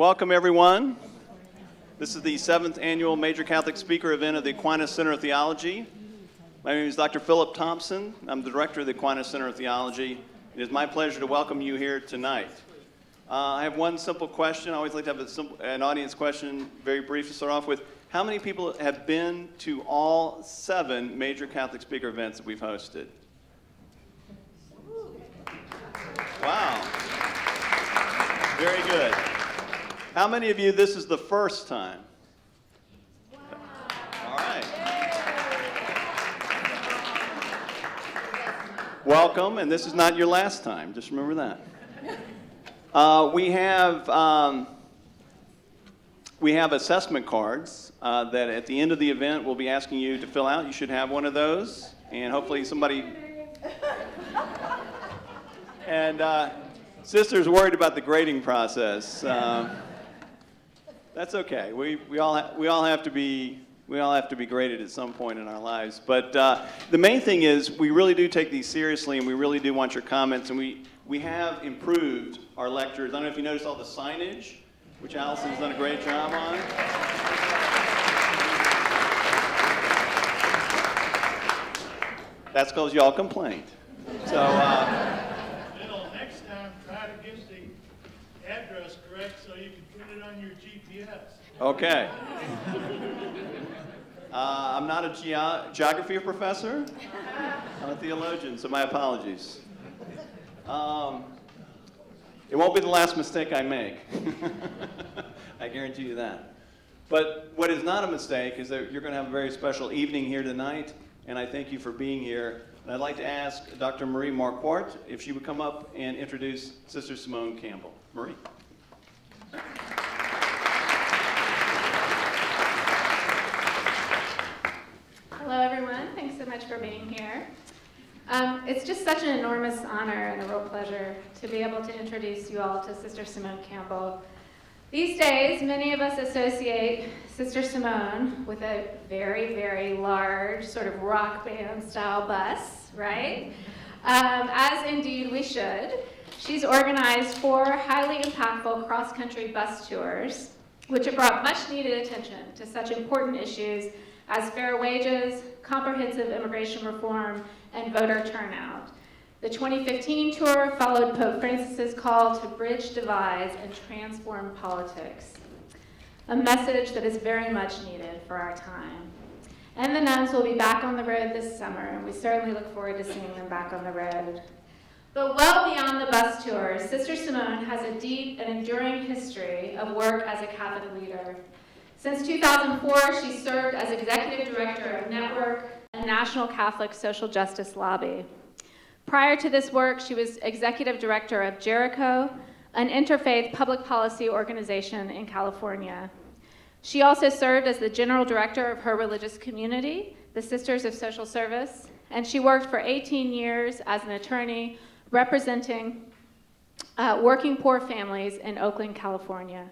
welcome everyone. This is the seventh annual Major Catholic Speaker event of the Aquinas Center of Theology. My name is Dr. Philip Thompson. I'm the director of the Aquinas Center of Theology. It is my pleasure to welcome you here tonight. Uh, I have one simple question. I always like to have simple, an audience question, very brief to start off with. How many people have been to all seven major Catholic speaker events that we've hosted? Wow. Very good. How many of you, this is the first time? All right. Welcome, and this is not your last time. Just remember that. Uh, we have um, we have assessment cards uh, that at the end of the event we'll be asking you to fill out. You should have one of those, and hopefully somebody. and uh, sister's worried about the grading process. Um, that's okay. We, we, all we all have to be we all have to be graded at some point in our lives. But uh, the main thing is we really do take these seriously, and we really do want your comments. And we we have improved our lectures. I don't know if you noticed all the signage, which Allison's done a great job on. That's because y'all complained. So. Uh, next time, try to get the address correct so you can put it Okay. Uh, I'm not a ge geography professor. I'm a theologian, so my apologies. Um, it won't be the last mistake I make. I guarantee you that. But what is not a mistake is that you're going to have a very special evening here tonight, and I thank you for being here. And I'd like to ask Dr. Marie Marquardt if she would come up and introduce Sister Simone Campbell. Marie. Hello, everyone. Thanks so much for being here. Um, it's just such an enormous honor and a real pleasure to be able to introduce you all to Sister Simone Campbell. These days, many of us associate Sister Simone with a very, very large, sort of rock band style bus, right? Um, as indeed we should. She's organized four highly impactful cross country bus tours, which have brought much needed attention to such important issues as fair wages, comprehensive immigration reform, and voter turnout. The 2015 tour followed Pope Francis's call to bridge divides and transform politics, a message that is very much needed for our time. And the nuns will be back on the road this summer, and we certainly look forward to seeing them back on the road. But well beyond the bus tour, Sister Simone has a deep and enduring history of work as a Catholic leader. Since 2004, she served as executive director of Network, a national Catholic social justice lobby. Prior to this work, she was executive director of Jericho, an interfaith public policy organization in California. She also served as the general director of her religious community, the Sisters of Social Service, and she worked for 18 years as an attorney representing uh, working poor families in Oakland, California.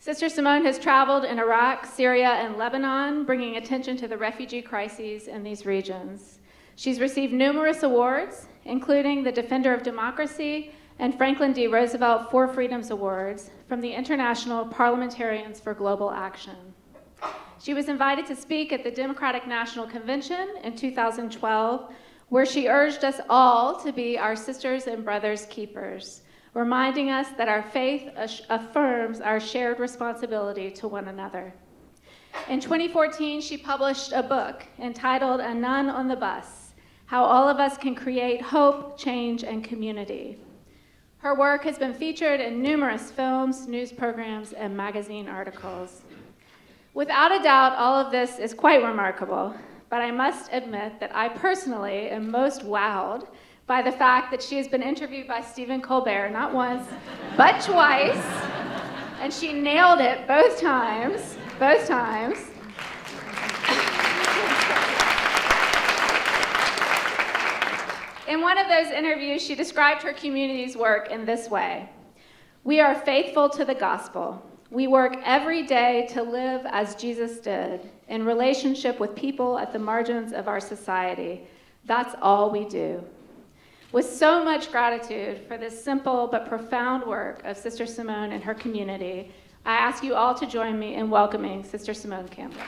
Sister Simone has traveled in Iraq, Syria, and Lebanon, bringing attention to the refugee crises in these regions. She's received numerous awards, including the Defender of Democracy and Franklin D. Roosevelt Four Freedoms Awards from the International Parliamentarians for Global Action. She was invited to speak at the Democratic National Convention in 2012, where she urged us all to be our sisters and brothers keepers reminding us that our faith affirms our shared responsibility to one another. In 2014, she published a book entitled A Nun on the Bus How All of Us Can Create Hope, Change, and Community. Her work has been featured in numerous films, news programs, and magazine articles. Without a doubt, all of this is quite remarkable, but I must admit that I personally am most wowed by the fact that she has been interviewed by Stephen Colbert not once, but twice. And she nailed it both times, both times. In one of those interviews, she described her community's work in this way We are faithful to the gospel. We work every day to live as Jesus did, in relationship with people at the margins of our society. That's all we do. With so much gratitude for this simple but profound work of Sister Simone and her community, I ask you all to join me in welcoming Sister Simone Campbell.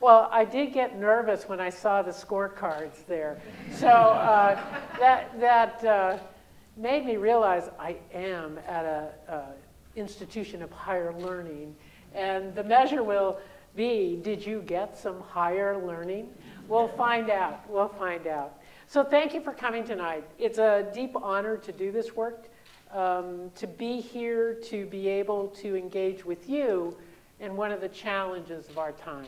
Well, I did get nervous when I saw the scorecards there. So uh, that, that uh, made me realize I am at an institution of higher learning. And the measure will be, did you get some higher learning? We'll find out. We'll find out. So thank you for coming tonight. It's a deep honor to do this work, um, to be here, to be able to engage with you in one of the challenges of our time.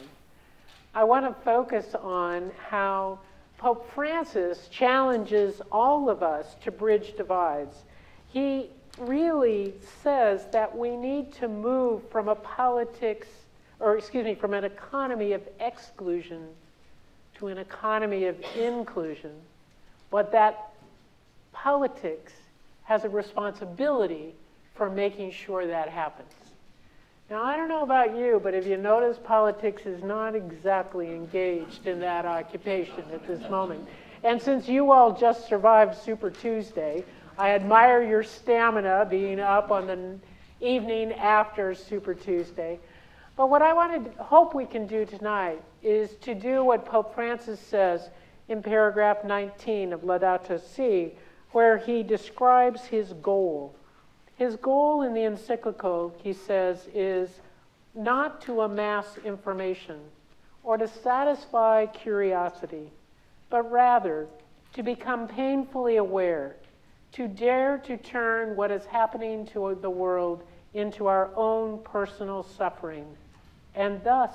I want to focus on how Pope Francis challenges all of us to bridge divides. He really says that we need to move from a politics, or excuse me, from an economy of exclusion to an economy of inclusion, but that politics has a responsibility for making sure that happens. Now, I don't know about you, but if you notice, politics is not exactly engaged in that occupation at this moment. And since you all just survived Super Tuesday, I admire your stamina being up on the evening after Super Tuesday. But what I want to hope we can do tonight is to do what Pope Francis says in paragraph 19 of Laudato Si, where he describes his goal his goal in the encyclical, he says, is not to amass information or to satisfy curiosity, but rather to become painfully aware, to dare to turn what is happening to the world into our own personal suffering, and thus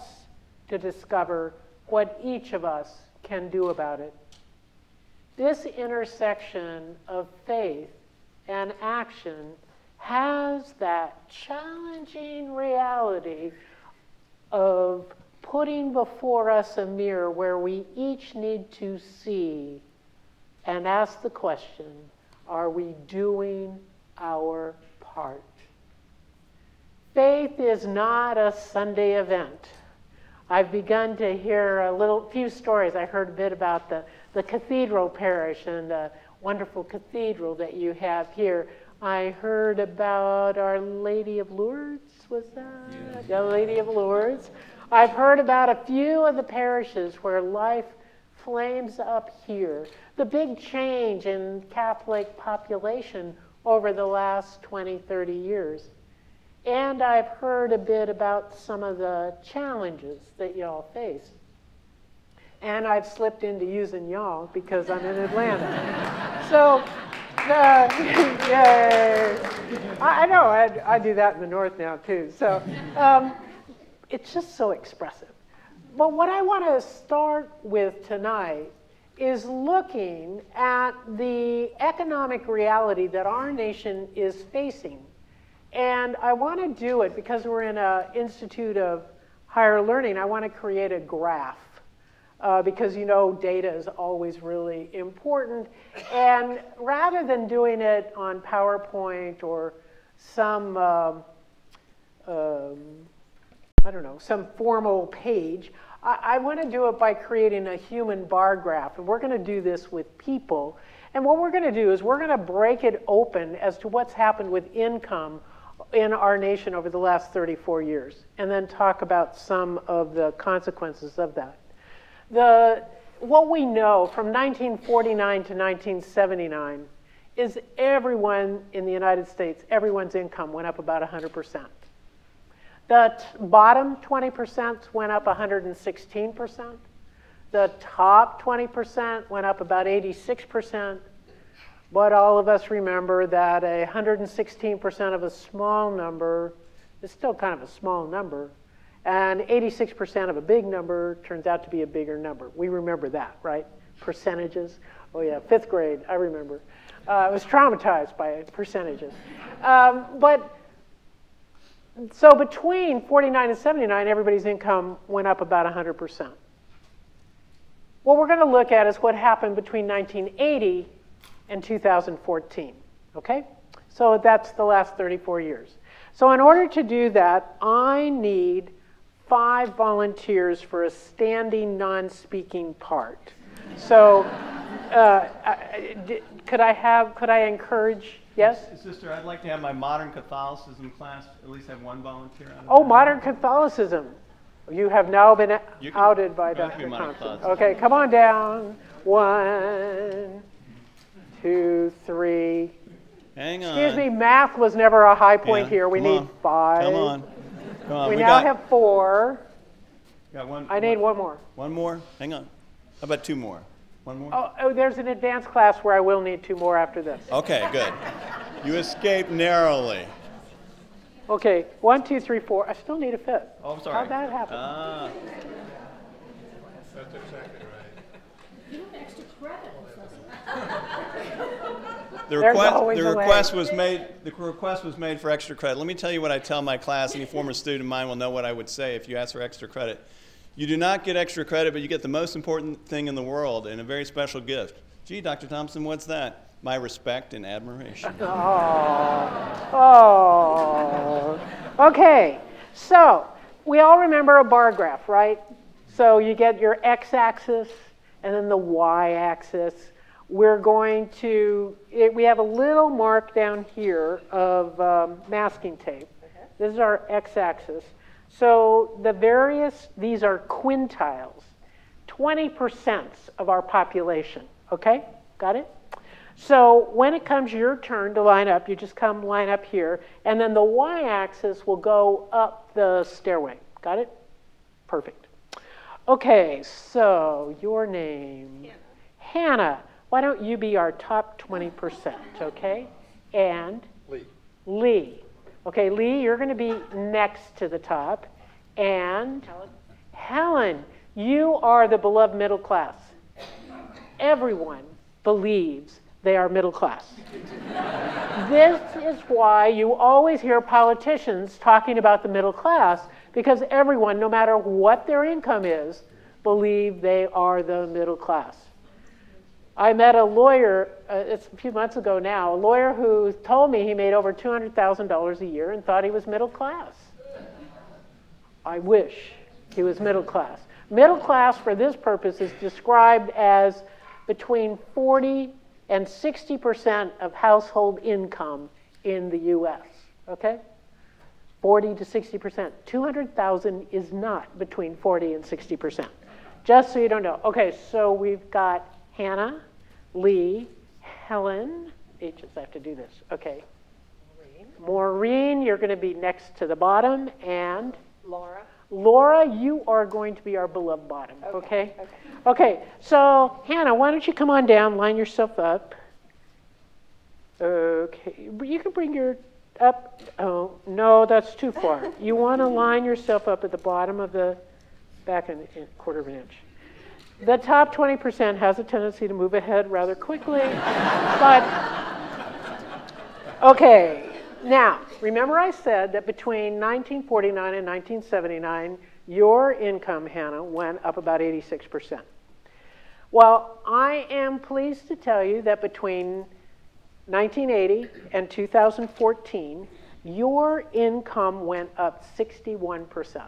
to discover what each of us can do about it. This intersection of faith and action has that challenging reality of putting before us a mirror where we each need to see and ask the question are we doing our part? Faith is not a Sunday event. I've begun to hear a little few stories. I heard a bit about the, the cathedral parish and the wonderful cathedral that you have here I heard about Our Lady of Lourdes, was that? Yeah. The Lady of Lourdes. I've heard about a few of the parishes where life flames up here. The big change in Catholic population over the last 20, 30 years. And I've heard a bit about some of the challenges that y'all face. And I've slipped into using y'all because I'm in Atlanta. so yay. I, I know, I, I, do that in the north now too. So um, it's just so expressive. But what I want to start with tonight is looking at the economic reality that our nation is facing. And I want to do it because we're in an institute of higher learning. I want to create a graph uh, because you know data is always really important. And rather than doing it on PowerPoint or some, um, um, I don't know, some formal page, I, I want to do it by creating a human bar graph. And we're going to do this with people. And what we're going to do is we're going to break it open as to what's happened with income in our nation over the last 34 years, and then talk about some of the consequences of that. The, what we know from 1949 to 1979 is everyone in the United States, everyone's income went up about 100%. The bottom 20% went up 116%. The top 20% went up about 86%. But all of us remember that a 116% of a small number is still kind of a small number. And 86% of a big number turns out to be a bigger number. We remember that, right? Percentages. Oh, yeah, fifth grade, I remember. Uh, I was traumatized by percentages. Um, but so between 49 and 79, everybody's income went up about 100%. what we're going to look at is what happened between 1980 and 2014. Okay? So that's the last 34 years. So in order to do that, I need five volunteers for a standing non-speaking part. So uh, I- could I have, could I encourage, yes? Sister, I'd like to have my modern Catholicism class at least have one volunteer of Oh, that. modern Catholicism. You have now been You outed by Dr. Thompson. Okay, come on down. One, two, three. Hang on. Excuse me, math was never a high point Yeah, here. We come need on. five. Come on. Come on. We, we now got, have four. got one. I need one more. One more? Hang on. How about two more? One more? Oh, oh, there's an advanced class where I will need two more after this. Okay, good. You escaped narrowly. Okay, one, two, three, four. I still need a fifth. Oh, I'm sorry. How'd that happen? Ah. That's exactly right. The There's request, always the a way. request was made. The request was made for extra credit. Let me tell you what I tell my class. Any former student of mine will know what I would say if you ask for extra credit. You do not get extra credit, but you get the most important thing in the world and a very special gift. Gee, Dr. Thompson, what's that? My respect and admiration. Oh, oh. Okay, so we all remember a bar graph, right? So you get your x-axis and then the y-axis. We're going to, it, we have a little mark down here of um, masking tape. This is our x-axis. So the various, these are quintiles, 20% of our population, okay? Got it? So when it comes your turn to line up, you just come line up here, and then the y-axis will go up the stairway. Got it? Perfect. Okay, so your name? Hannah. Hannah. Why don't you be our top 20%, okay? And? Lee. Lee. Okay, Lee, you're going to be next to the top. And? Helen. Helen, you are the beloved middle class. Everyone believes they are middle class. this is why you always hear politicians talking about the middle class, because everyone, no matter what their income is, believe they are the middle class. I met a lawyer, uh, it's a few months ago now, a lawyer who told me he made over $200,000 a year and thought he was middle class. I wish he was middle class. Middle class for this purpose is described as between 40 and 60% of household income in the US, okay? 40 to 60%. 200,000 is not between 40 and 60%. Just so you don't know. Okay, so we've got Hannah, Lee, Helen, H's, I have to do this. Okay. Maureen, you're going to be next to the bottom, and Laura? Laura, you are going to be our beloved bottom, okay? Okay, Okay. so Hannah, why don't you come on down, line yourself up. Okay, you can bring your up. Oh, no, that's too far. You want to line yourself up at the bottom of the back in a quarter of an inch. The top 20% has a tendency to move ahead rather quickly, but Okay, now, remember I said that between 1949 and 1979, your income, Hannah, went up about 86%. Well, I am pleased to tell you that between 1980 and 2014, your income went up 61%.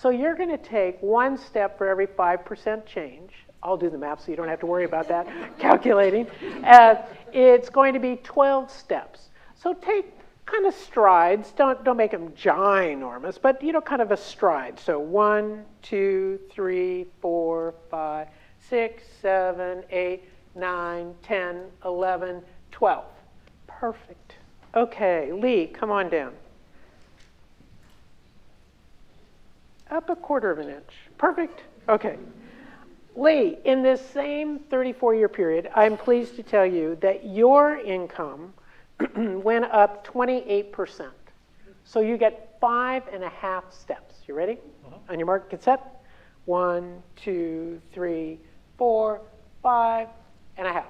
So you're going to take one step for every 5% change. I'll do the math so you don't have to worry about that, calculating. Uh, it's going to be 12 steps. So take kind of strides. Don't, don't make them ginormous, but you know, kind of a stride. So one, two, three, four, five, six, seven, eight, nine, 10, 11, 12. Perfect. Okay, Lee, come on down. Up a quarter of an inch. Perfect. Okay. Lee, in this same 34 year period, I'm pleased to tell you that your income went up 28%. So you get five and a half steps. You ready? Uh-huh. On your mark, get set. One, two, three, four, five and a half.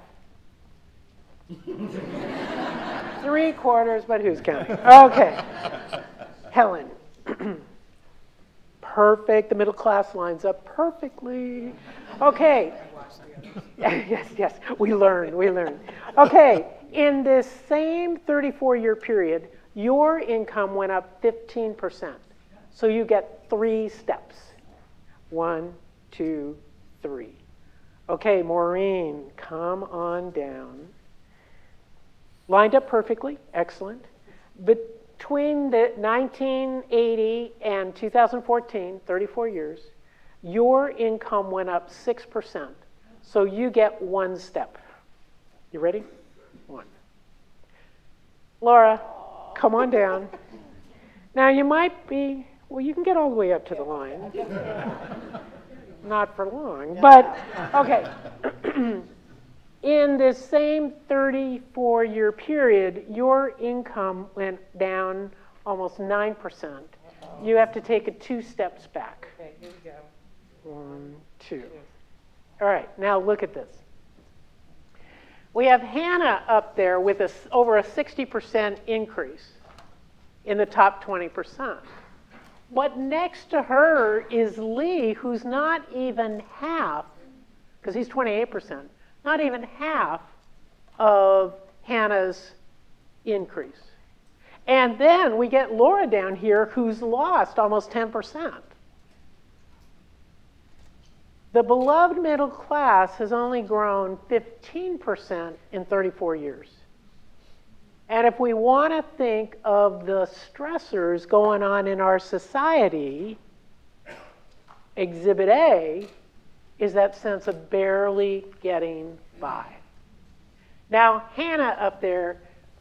Three quarters, but who's counting? Okay. Helen. Perfect. The middle class lines up perfectly. Okay. yes, yes, we learn, we learn. Okay, in this same 34 year period, your income went up 15%. So you get three steps one, two, three. Okay, Maureen, come on down. Lined up perfectly, excellent. Between the 1980 and 2014, 34 years, your income went up 6%. So you get one step. You ready? One. Laura, come on down. Now you might be, well, you can get all the way up to the line. Not for long, but okay. In this same 34 year period, your income went down almost 9%. You have to take it two steps back. Okay, here we go. One, two. All right, now look at this. We have Hannah up there with a, over a 60% increase in the top 20%. But next to her is Lee, who's not even half, because he's 28%, not even half of Hannah's increase. And then we get Laura down here, who's lost almost 10%. The beloved middle class has only grown 15% in 34 years. And if we want to think of the stressors going on in our society, Exhibit A is that sense of barely getting by. Now, Hannah up there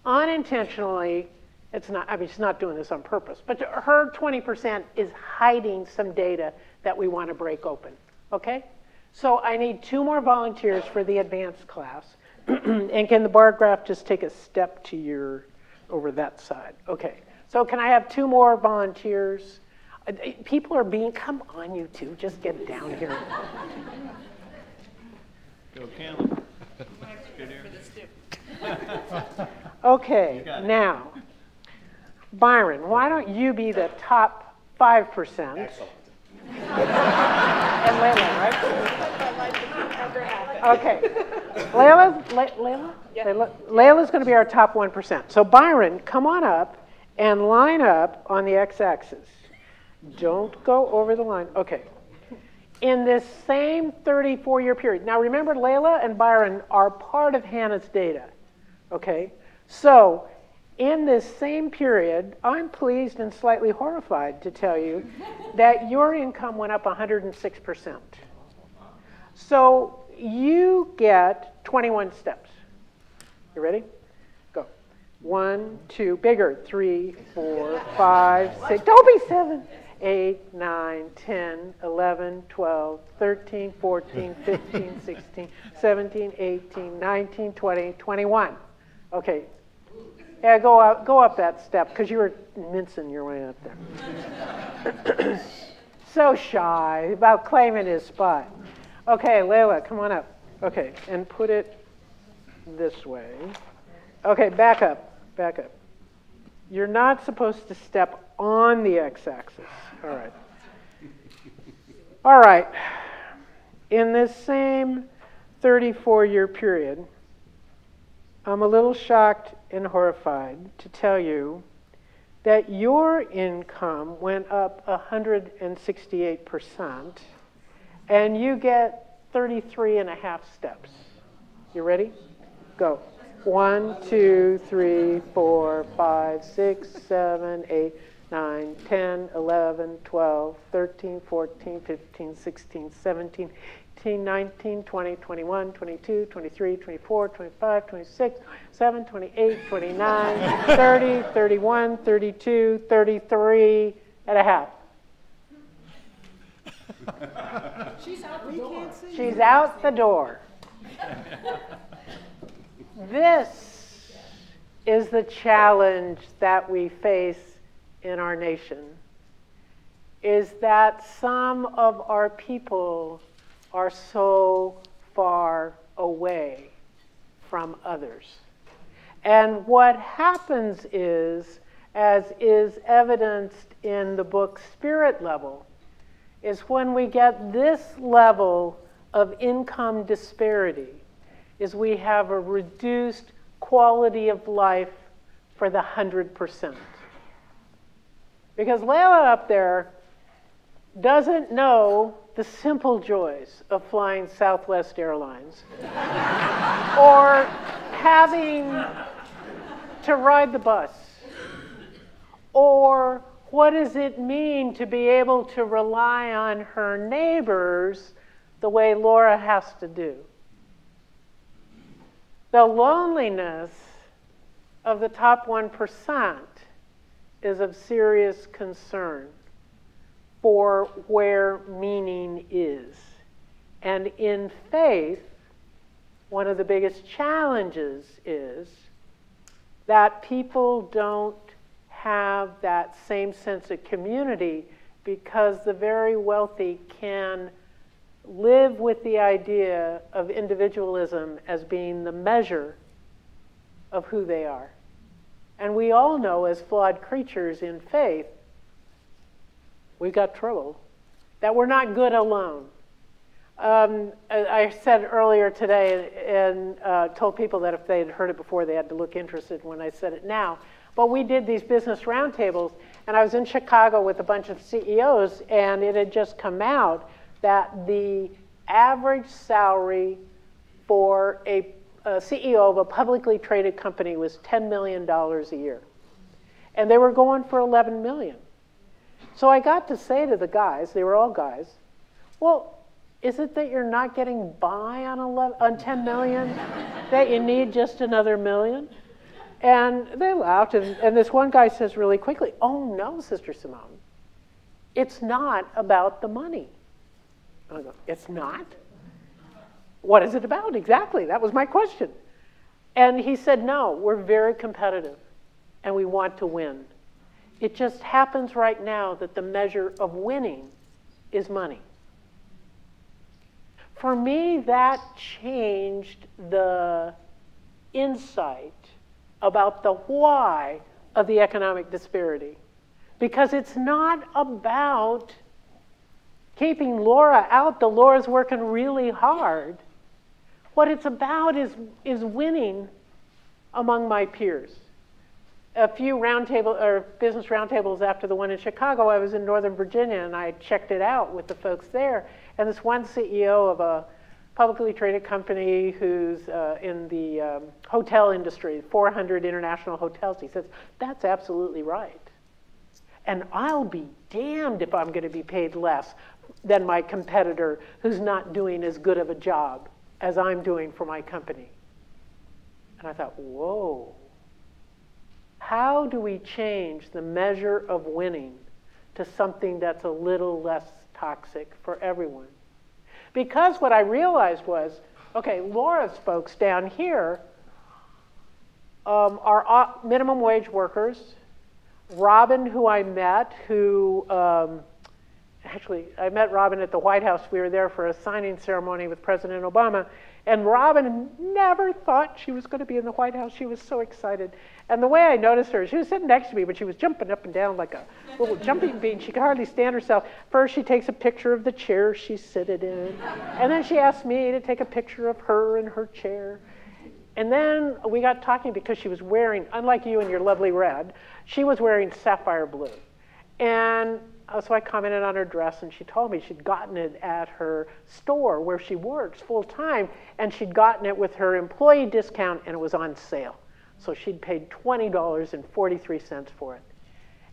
unintentionally, it's not, I mean, she's not doing this on purpose, but her 20% is hiding some data that we want to break open. Okay? So I need two more volunteers for the advanced class. and can the bar graph just take a step to your, over that side? Okay. So can I have two more volunteers? People are being, come on, you two, just get down here. Go Caleb. Okay, now, Byron, why don't you be the top 5%? Excellent. and Layla, right? Okay. Layla's, Le- Layla? Layla? Layla's going to be our top 1%. So, Byron, come on up and line up on the x axis. Don't go over the line. Okay. In this same 34 year period. Now, remember, Layla and Byron are part of Hannah's data. Okay? So, in this same period, I'm pleased and slightly horrified to tell you that your income went up 106%. So you get 21 steps. You ready? Go. One, two, bigger. Three, four, five, six. Don't be seven. 8, 9, 10, 11, 12, 13, 14, 15, 16, 17, 18, 19, 20, 21. Okay, yeah, go up, go up that step because you were mincing your way up there. so shy about claiming his spot. Okay, Layla, come on up. Okay, and put it this way. Okay, back up, back up. You're not supposed to step on the x-axis. All right. All right. In this same 34-year period, I'm a little shocked and horrified to tell you that your income went up 168% and you get 33 and a half steps. You ready? Go. One, two, three, four, five, six, seven, eight, nine, 10, 11, 12, 13, 14, 15, 16, 17, 18, 19, 20, 21, 22, 23, 24, 25, 26, 27, 28, 29, 30, 31, 32, 33 and a half. She's out the door. She's out the door. This is the challenge that we face in our nation is that some of our people are so far away from others. And what happens is, as is evidenced in the book Spirit Level, is when we get this level of income disparity is we have a reduced quality of life for the 100%. Because Layla up there doesn't know the simple joys of flying Southwest Airlines or having to ride the bus or what does it mean to be able to rely on her neighbors the way Laura has to do? The loneliness of the top 1% is of serious concern for where meaning is. And in faith, one of the biggest challenges is that people don't have that same sense of community because the very wealthy can live with the idea of individualism as being the measure of who they are. And we all know, as flawed creatures in faith, we've got trouble, that we're not good alone. Um, I said earlier today and uh, told people that if they had heard it before, they had to look interested when I said it now. But we did these business roundtables, and I was in Chicago with a bunch of CEOs, and it had just come out that the average salary for a, a CEO of a publicly traded company was $10 million a year. And they were going for 11 million. So I got to say to the guys, they were all guys, well, is it that you're not getting by on, 11, on 10 million that you need just another million? And they laughed, and, and this one guy says really quickly, Oh, no, Sister Simone, it's not about the money. I go, It's not? What is it about exactly? That was my question. And he said, No, we're very competitive and we want to win. It just happens right now that the measure of winning is money. For me, that changed the insight about the why of the economic disparity. Because it's not about keeping Laura out, the Laura's working really hard. What it's about is, is winning among my peers. A few roundtable or business roundtables after the one in Chicago, I was in Northern Virginia and I checked it out with the folks there. And this one CEO of a publicly traded company who's uh, in the um, hotel industry, 400 international hotels. He says, That's absolutely right. And I'll be damned if I'm going to be paid less than my competitor who's not doing as good of a job as I'm doing for my company. And I thought, whoa. How do we change the measure of winning to something that's a little less toxic for everyone? Because what I realized was okay, Laura's folks down here um, are minimum wage workers. Robin, who I met, who um, actually, I met Robin at the White House. We were there for a signing ceremony with President Obama. And Robin never thought she was going to be in the White House. She was so excited. And the way I noticed her, she was sitting next to me, but she was jumping up and down like a little jumping bean. She could hardly stand herself. First, she takes a picture of the chair she's seated in. And then she asked me to take a picture of her in her chair. And then we got talking because she was wearing, unlike you and your lovely red, she was wearing sapphire blue. And Uh, so I commented on her dress, and she told me she'd gotten it at her store where she works full time, and she'd gotten it with her employee discount, and it was on sale. So she'd paid $20.43 for it.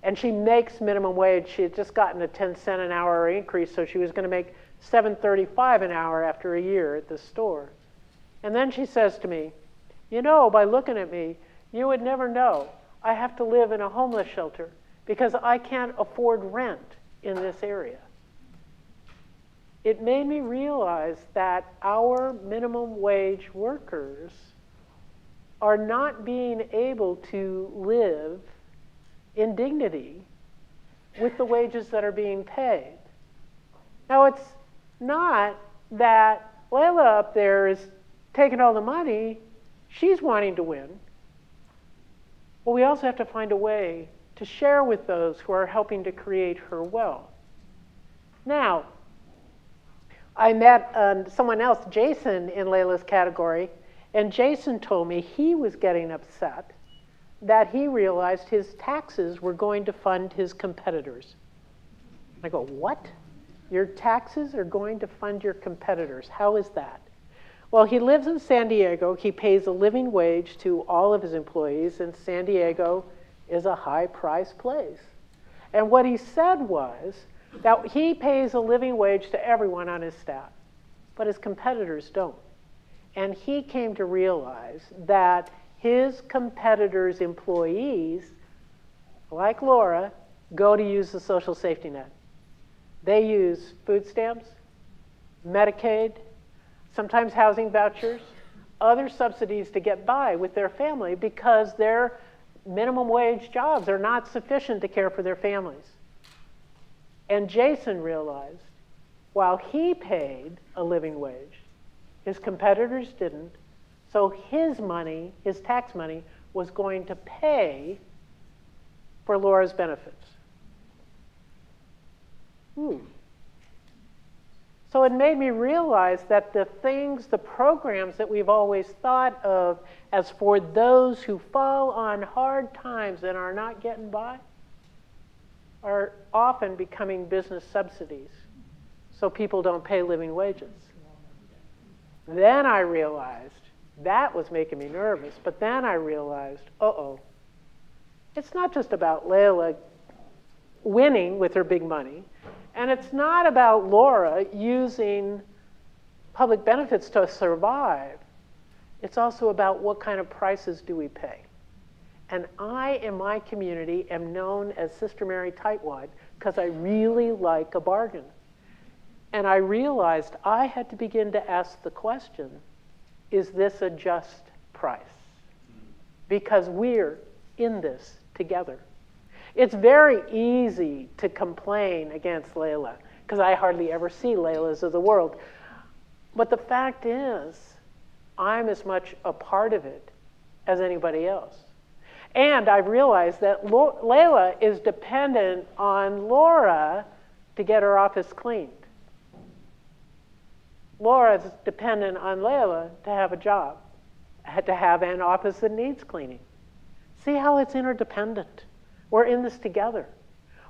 And she makes minimum wage. She had just gotten a 10 cent an hour increase, so she was going to make 7.35 an hour after a year at the store. And then she says to me, "You know, by looking at me, you would never know. I have to live in a homeless shelter." Because I can't afford rent in this area. It made me realize that our minimum wage workers are not being able to live in dignity with the wages that are being paid. Now, it's not that Layla up there is taking all the money, she's wanting to win. But we also have to find a way to share with those who are helping to create her wealth. Now, I met um, someone else, Jason, in Layla's category, and Jason told me he was getting upset that he realized his taxes were going to fund his competitors. I go, What? Your taxes are going to fund your competitors. How is that? Well, he lives in San Diego. He pays a living wage to all of his employees, in San Diego is a high priced place. And what he said was that he pays a living wage to everyone on his staff, but his competitors don't. And he came to realize that his competitors' employees, like Laura, go to use the social safety net. They use food stamps, Medicaid, sometimes housing vouchers, other subsidies to get by with their family because their minimum wage jobs are not sufficient to care for their families. And Jason realized while he paid a living wage, his competitors didn't, so his money, his tax money, was going to pay for Laura's benefits. Hmm. So it made me realize that the things, the programs that we've always thought of as for those who fall on hard times and are not getting by are often becoming business subsidies so people don't pay living wages. Then I realized that was making me nervous, but then I realized, uh oh, it's not just about Layla winning with her big money. And it's not about Laura using public benefits to survive. It's also about what kind of prices do we pay. And I, in my community, am known as Sister Mary Tightwad because I really like a bargain. And I realized I had to begin to ask the question is this a just price? Because we're in this together. It's very easy to complain against Layla because I hardly ever see Laylas of the world. But the fact is, I'm as much a part of it as anybody else. And I've realized that Layla is dependent on Laura to get her office cleaned. Laura is dependent on Layla to have a job, to have an office that needs cleaning. See how it's interdependent. We're in this together.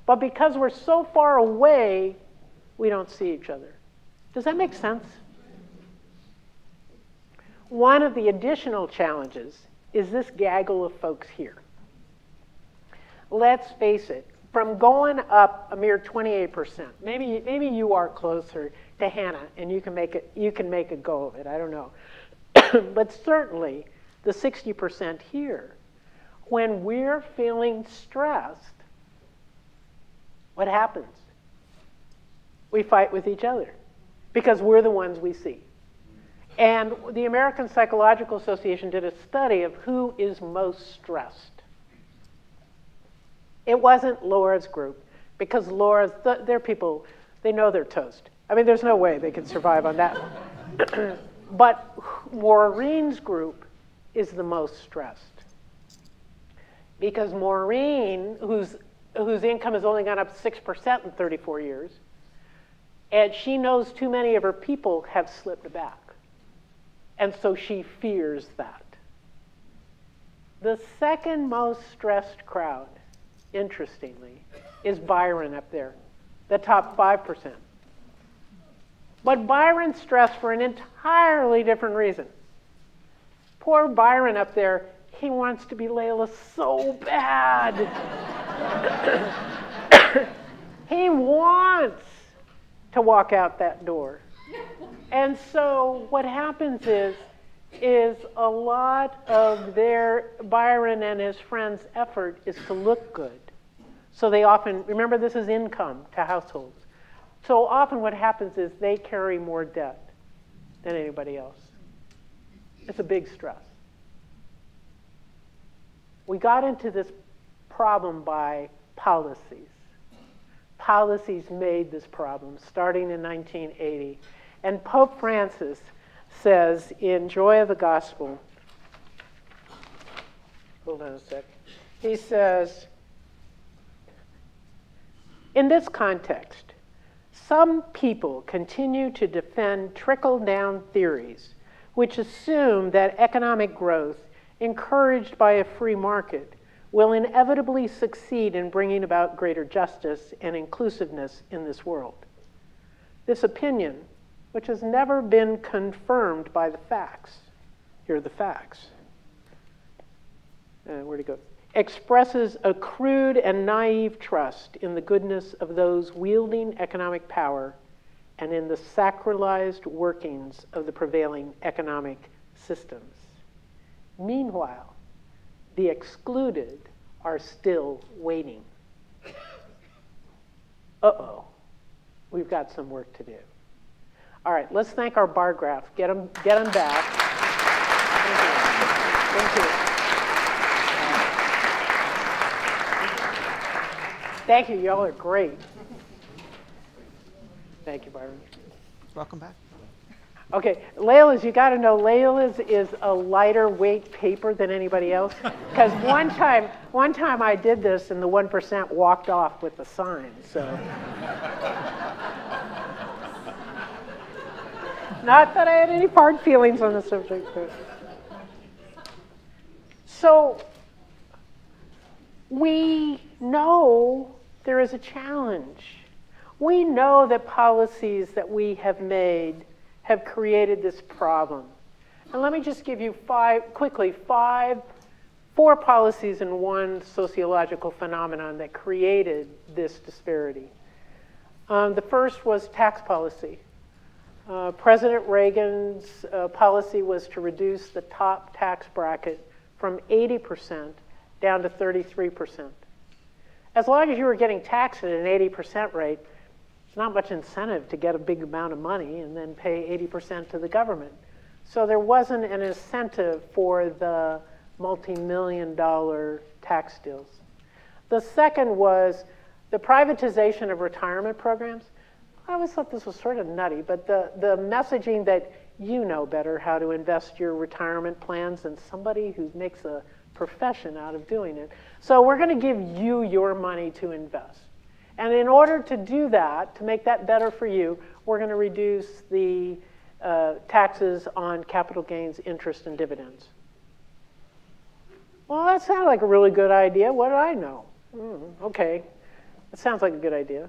But because we're so far away, we don't see each other. Does that make sense? One of the additional challenges is this gaggle of folks here. Let's face it, from going up a mere 28%, maybe, maybe you are closer to Hannah and you can, make it, you can make a go of it, I don't know. but certainly the 60% here when we're feeling stressed, what happens? We fight with each other because we're the ones we see. And the American Psychological Association did a study of who is most stressed. It wasn't Laura's group because Laura's, they're people, they know they're toast. I mean, there's no way they can survive on that. but Maureen's group is the most stressed because Maureen, whose, whose income has only gone up 6% in 34 years, and she knows too many of her people have slipped back. And so she fears that. The second most stressed crowd, interestingly, is Byron up there, the top 5%. But Byron's stressed for an entirely different reason. Poor Byron up there he wants to be Layla so bad. he wants to walk out that door. And so what happens is is a lot of their Byron and his friends' effort is to look good. So they often remember this is income to households. So often what happens is they carry more debt than anybody else. It's a big stress. We got into this problem by policies. Policies made this problem starting in 1980. And Pope Francis says in Joy of the Gospel, hold on a sec. He says, in this context, some people continue to defend trickle down theories, which assume that economic growth, encouraged by a free market, will inevitably succeed in bringing about greater justice and inclusiveness in this world. This opinion, which has never been confirmed by the facts, here are the facts. Uh, where'd it go? Expresses a crude and naive trust in the goodness of those wielding economic power and in the sacralized workings of the prevailing economic systems. Meanwhile, the excluded are still waiting. Uh oh, we've got some work to do. All right, let's thank our bar graph. Get them, get them back. Thank you. Thank you. Thank you, y'all are great. Thank you, Byron. Welcome back. Okay, Layla's, you got to know, Layla's is a lighter weight paper than anybody else. Because one time, one time I did this and the 1% walked off with the sign, so. Not that I had any hard feelings on the subject. But. So, we know there is a challenge. We know that policies that we have made have created this problem. And let me just give you five, quickly, five, four policies and one sociological phenomenon that created this disparity. Um, the first was tax policy. Uh, President Reagan's uh, policy was to reduce the top tax bracket from 80% down to 33%. As long as you were getting taxed at an 80% rate, not much incentive to get a big amount of money and then pay 80% to the government. So there wasn't an incentive for the multi-million dollar tax deals. The second was the privatization of retirement programs. I always thought this was sort of nutty, but the, the messaging that you know better how to invest your retirement plans than somebody who makes a profession out of doing it. So we're going to give you your money to invest. And in order to do that, to make that better for you, we're going to reduce the uh, taxes on capital gains, interest, and dividends. Well, that sounds like a really good idea. What do I know? Mm, okay, that sounds like a good idea.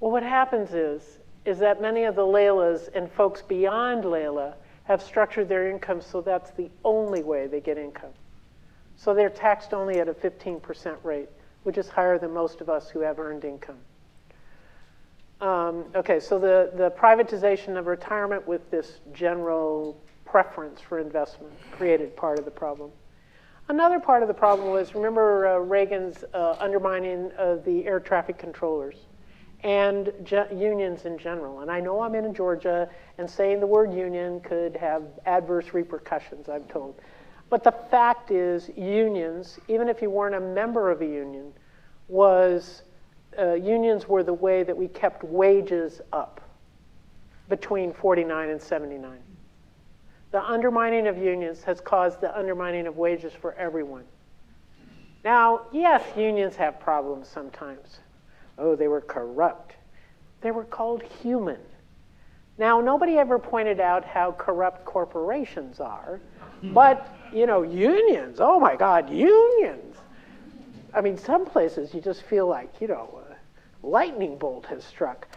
Well, what happens is, is that many of the Laylas and folks beyond Layla have structured their income so that's the only way they get income. So they're taxed only at a 15% rate which is higher than most of us who have earned income. Um, okay, so the, the privatization of retirement with this general preference for investment created part of the problem. Another part of the problem was remember uh, Reagan's uh, undermining of the air traffic controllers and unions in general. And I know I'm in Georgia, and saying the word union could have adverse repercussions, I'm told. But the fact is, unions, even if you weren't a member of a union, was uh, unions were the way that we kept wages up between 49 and 79. The undermining of unions has caused the undermining of wages for everyone. Now, yes, unions have problems sometimes. Oh, they were corrupt. They were called human. Now, nobody ever pointed out how corrupt corporations are, but you know, unions, oh my God, unions. I mean, some places you just feel like, you know, a lightning bolt has struck.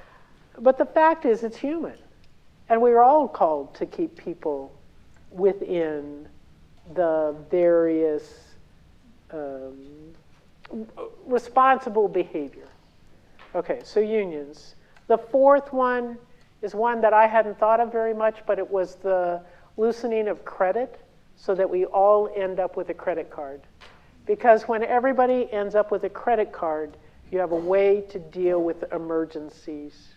But the fact is, it's human. And we're all called to keep people within the various um, responsible behavior. Okay, so unions. The fourth one is one that I hadn't thought of very much, but it was the loosening of credit so that we all end up with a credit card. Because when everybody ends up with a credit card, you have a way to deal with emergencies.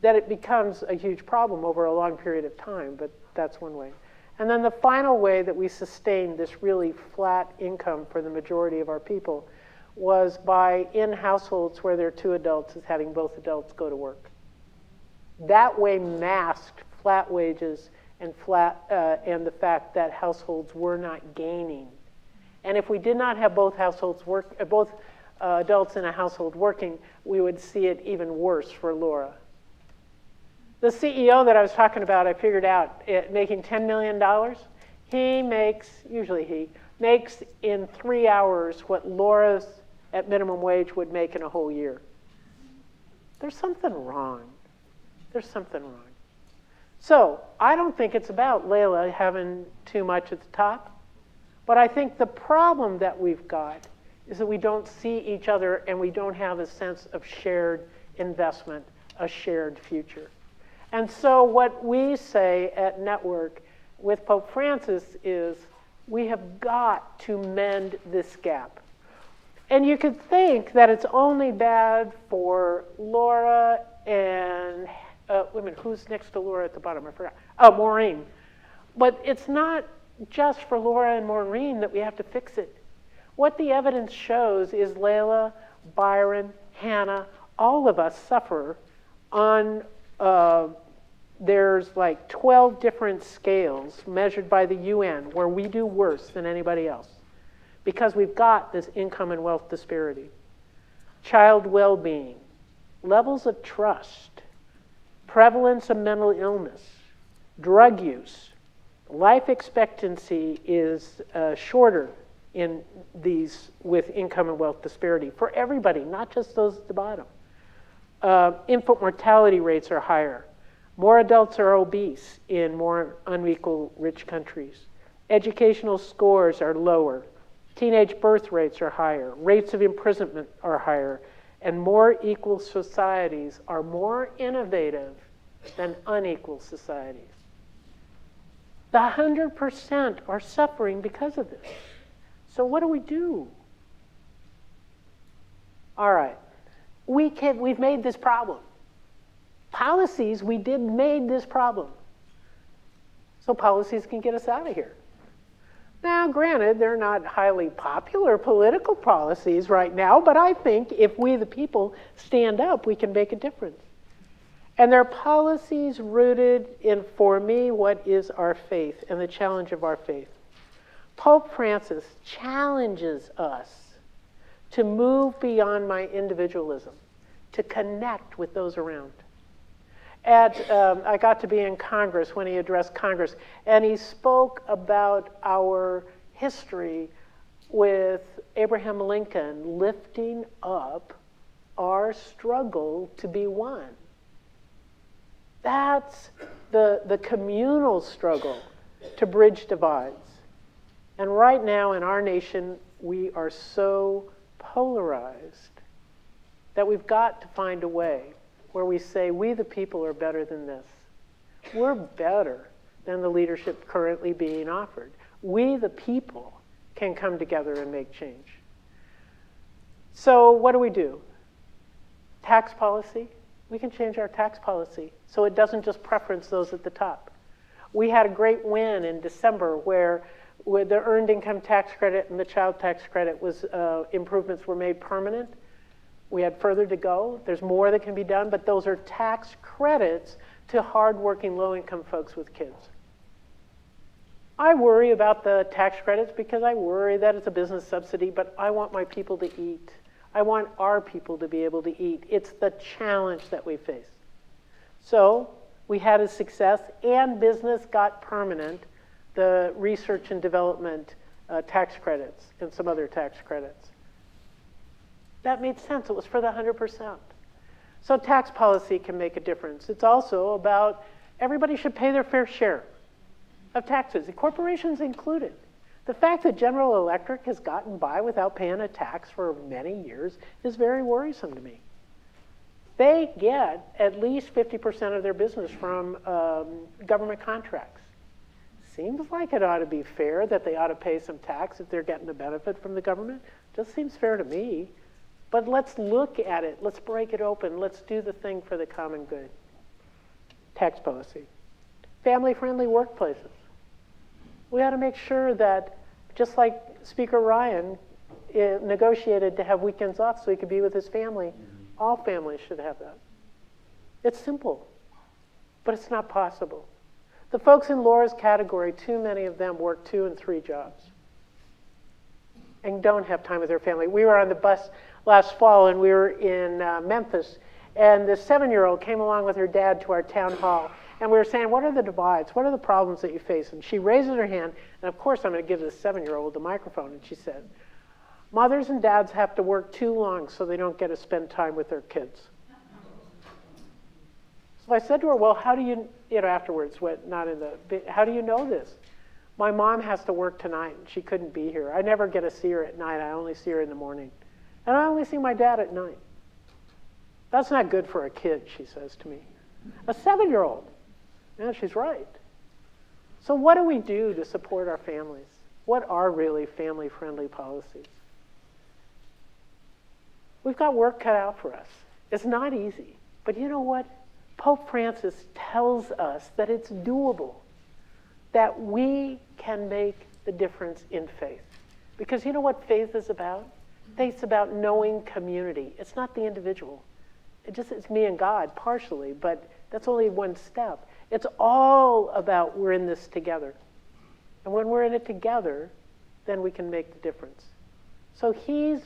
That it becomes a huge problem over a long period of time, but that's one way. And then the final way that we sustained this really flat income for the majority of our people was by in households where there are two adults, is having both adults go to work. That way masked flat wages and, flat, uh, and the fact that households were not gaining. And if we did not have both households work, uh, both uh, adults in a household working, we would see it even worse for Laura. The CEO that I was talking about, I figured out, it, making $10 million, he makes, usually he, makes in three hours what Laura's at minimum wage would make in a whole year. There's something wrong. There's something wrong. So I don't think it's about Layla having too much at the top, but I think the problem that we've got is that we don't see each other and we don't have a sense of shared investment, a shared future. And so what we say at Network with Pope Francis is we have got to mend this gap. And you could think that it's only bad for Laura and, uh, wait who's next to Laura at the bottom? I forgot. Oh, Maureen. But it's not just for Laura and Maureen that we have to fix it. What the evidence shows is Layla, Byron, Hannah, all of us suffer on, uh, there's like 12 different scales measured by the UN where we do worse than anybody else because we've got this income and wealth disparity. Child well being, levels of trust, prevalence of mental illness, drug use. Life expectancy is uh, shorter in these with income and wealth disparity for everybody, not just those at the bottom. Uh, infant mortality rates are higher. More adults are obese in more unequal rich countries. Educational scores are lower. Teenage birth rates are higher. Rates of imprisonment are higher. And more equal societies are more innovative than unequal societies. The 100% are suffering because of this. So, what do we do? All right. We can, we've made this problem. Policies, we did made this problem. So, policies can get us out of here. Now, granted, they're not highly popular political policies right now, but I think if we, the people, stand up, we can make a difference. And they're policies rooted in, for me, what is our faith and the challenge of our faith. Pope Francis challenges us to move beyond my individualism, to connect with those around. At, um, I got to be in Congress when he addressed Congress, and he spoke about our history with Abraham Lincoln lifting up our struggle to be one. That's the, the communal struggle to bridge divides. And right now in our nation, we are so polarized that we've got to find a way where we say, we the people are better than this. We're better than the leadership currently being offered. We the people can come together and make change. So, what do we do? Tax policy? We can change our tax policy so it doesn't just preference those at the top. We had a great win in December where with the earned income tax credit and the child tax credit was uh, improvements were made permanent. We had further to go. There's more that can be done, but those are tax credits to hardworking low-income folks with kids. I worry about the tax credits because I worry that it's a business subsidy, but I want my people to eat. I want our people to be able to eat. It's the challenge that we face. So we had a success, and business got permanent the research and development uh, tax credits and some other tax credits. That made sense. It was for the 100%. So tax policy can make a difference. It's also about everybody should pay their fair share of taxes, the corporations included. The fact that General Electric has gotten by without paying a tax for many years is very worrisome to me. They get at least 50% of their business from um, government contracts seems like it ought to be fair that they ought to pay some tax if they're getting a benefit from the government. Just seems fair to me. But let's look at it. Let's break it open. Let's do the thing for the common good. Tax policy. Family friendly workplaces. We ought to make sure that, just like Speaker Ryan eh, negotiated to have weekends off so he could be with his family, all families should have that. It's simple, but it's not possible. The folks in Laura's category, too many of them work two and three jobs and don't have time with their family. We were on the bus last fall and we were in uh, Memphis, And the seven year old came along with her dad to our town hall. And we were saying, What are the divides? What are the problems that you face? And she raises her hand. And of course, I'm going to give this seven year old the microphone. And she said, Mothers and dads have to work too long so they don't get to spend time with their kids. So I said to her, Well, how do you, you know, afterwards, what, not in the, how do you know this? My mom has to work tonight and she couldn't be here. I never get to see her at night. I only see her in the morning. And I only see my dad at night. That's not good for a kid, she says to me. A seven year old. Yeah, she's right. So, what do we do to support our families? What are really family friendly policies? We've got work cut out for us. It's not easy. But you know what? Pope Francis tells us that it's doable, that we can make the difference in faith. Because you know what faith is about? Faith's about knowing community. It's not the individual. It just it's me and God partially, but that's only one step. It's all about we're in this together. And when we're in it together, then we can make the difference. So he's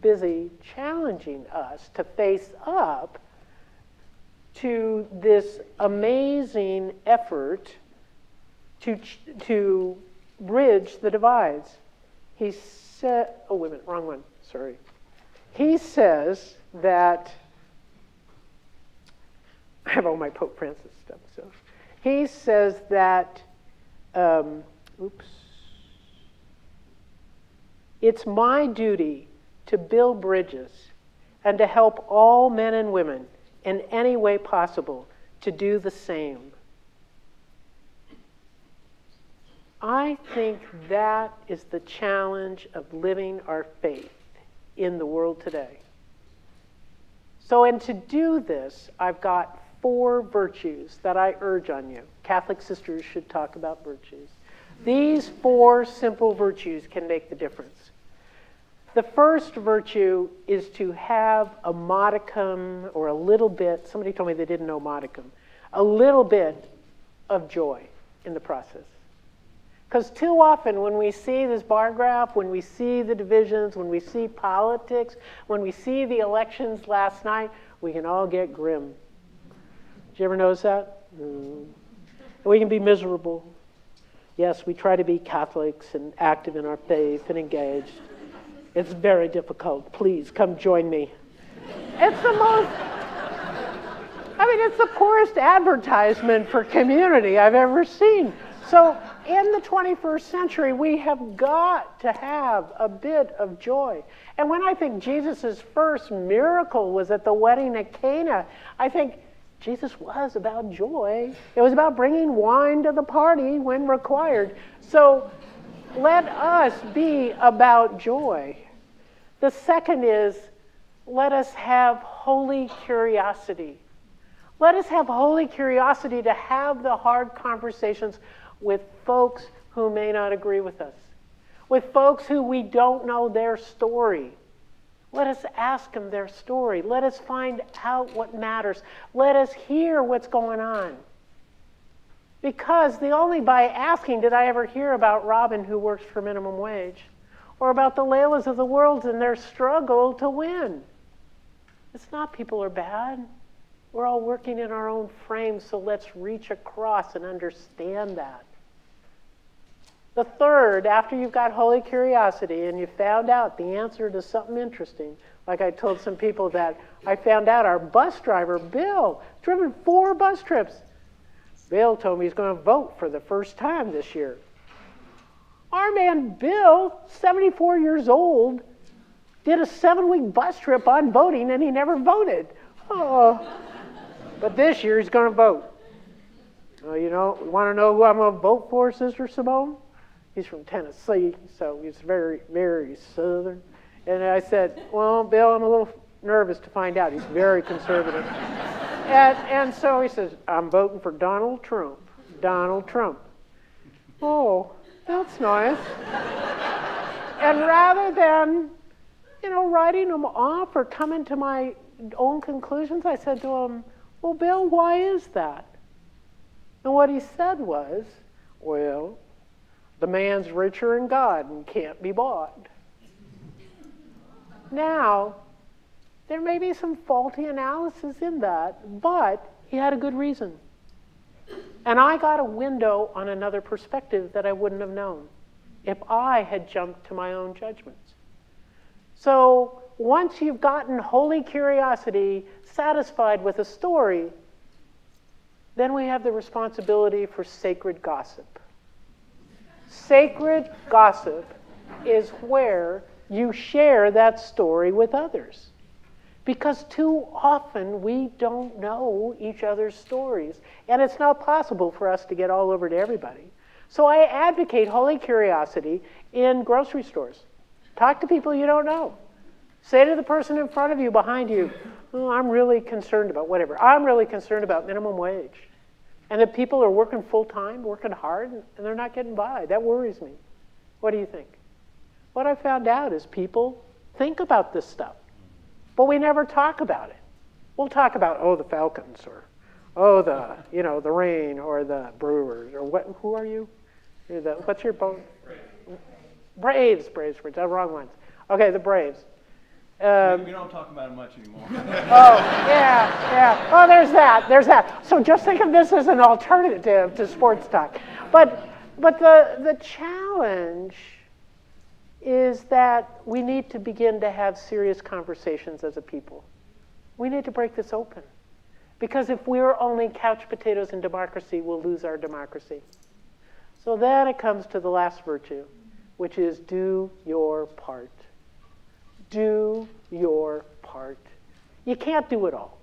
busy challenging us to face up to this amazing effort to, to bridge the divides. He said, oh, wait a minute, wrong one, sorry. He says that, I have all my Pope Francis stuff, so. He says that, um, oops, it's my duty to build bridges and to help all men and women in any way possible to do the same. I think that is the challenge of living our faith in the world today. So, and to do this, I've got four virtues that I urge on you. Catholic sisters should talk about virtues. These four simple virtues can make the difference. The first virtue is to have a modicum or a little bit, somebody told me they didn't know modicum, a little bit of joy in the process. Because too often, when we see this bar graph, when we see the divisions, when we see politics, when we see the elections last night, we can all get grim. Did you ever notice that? Mm. We can be miserable. Yes, we try to be Catholics and active in our faith and engaged. It's very difficult. Please come join me. It's the most, I mean, it's the poorest advertisement for community I've ever seen. So, in the 21st century, we have got to have a bit of joy. And when I think Jesus' first miracle was at the wedding at Cana, I think Jesus was about joy. It was about bringing wine to the party when required. So, let us be about joy. The second is let us have holy curiosity. Let us have holy curiosity to have the hard conversations with folks who may not agree with us, with folks who we don't know their story. Let us ask them their story. Let us find out what matters. Let us hear what's going on. Because the only by asking did I ever hear about Robin who works for minimum wage or about the Laylas of the world and their struggle to win. It's not people are bad. We're all working in our own frames, so let's reach across and understand that. The third, after you've got holy curiosity and you found out the answer to something interesting, like I told some people that I found out our bus driver, Bill, driven four bus trips. Bill told me he's going to vote for the first time this year. Our man Bill, 74 years old, did a seven week bus trip on voting and he never voted. Oh. But this year he's going to vote. You know, want to know who I'm going to vote for, Sister Simone? He's from Tennessee, so he's very, very southern. And I said, Well, Bill, I'm a little nervous to find out. He's very conservative. and, and so he says, I'm voting for Donald Trump. Donald Trump. Oh, that's nice. and rather than, you know, writing him off or coming to my own conclusions, I said to him, Well, Bill, why is that? And what he said was, Well, the man's richer than God and can't be bought. Now, There may be some faulty analysis in that, but he had a good reason. And I got a window on another perspective that I wouldn't have known if I had jumped to my own judgments. So once you've gotten holy curiosity satisfied with a story, then we have the responsibility for sacred gossip. Sacred gossip is where you share that story with others. Because too often we don't know each other's stories, and it's not possible for us to get all over to everybody. So I advocate holy curiosity in grocery stores. Talk to people you don't know. Say to the person in front of you, behind you, oh, I'm really concerned about whatever. I'm really concerned about minimum wage. And that people are working full time, working hard, and they're not getting by. That worries me. What do you think? What I found out is people think about this stuff, but we never talk about it. We'll talk about, oh, the Falcons, or oh, the, you know, the rain, or the Brewers, or what, who are you? You're the, what's your boat? Braves, Braves, Braves, the oh, wrong ones. Okay, the Braves. Um, we, we, don't talk about it much anymore. oh, yeah, yeah. Oh, there's that. There's that. So just think of this as an alternative to sports talk. But, but the, the challenge is that we need to begin to have serious conversations as a people. We need to break this open. Because if we're only couch potatoes in democracy, we'll lose our democracy. So then it comes to the last virtue, which is do your part. Do your part. You can't do it all.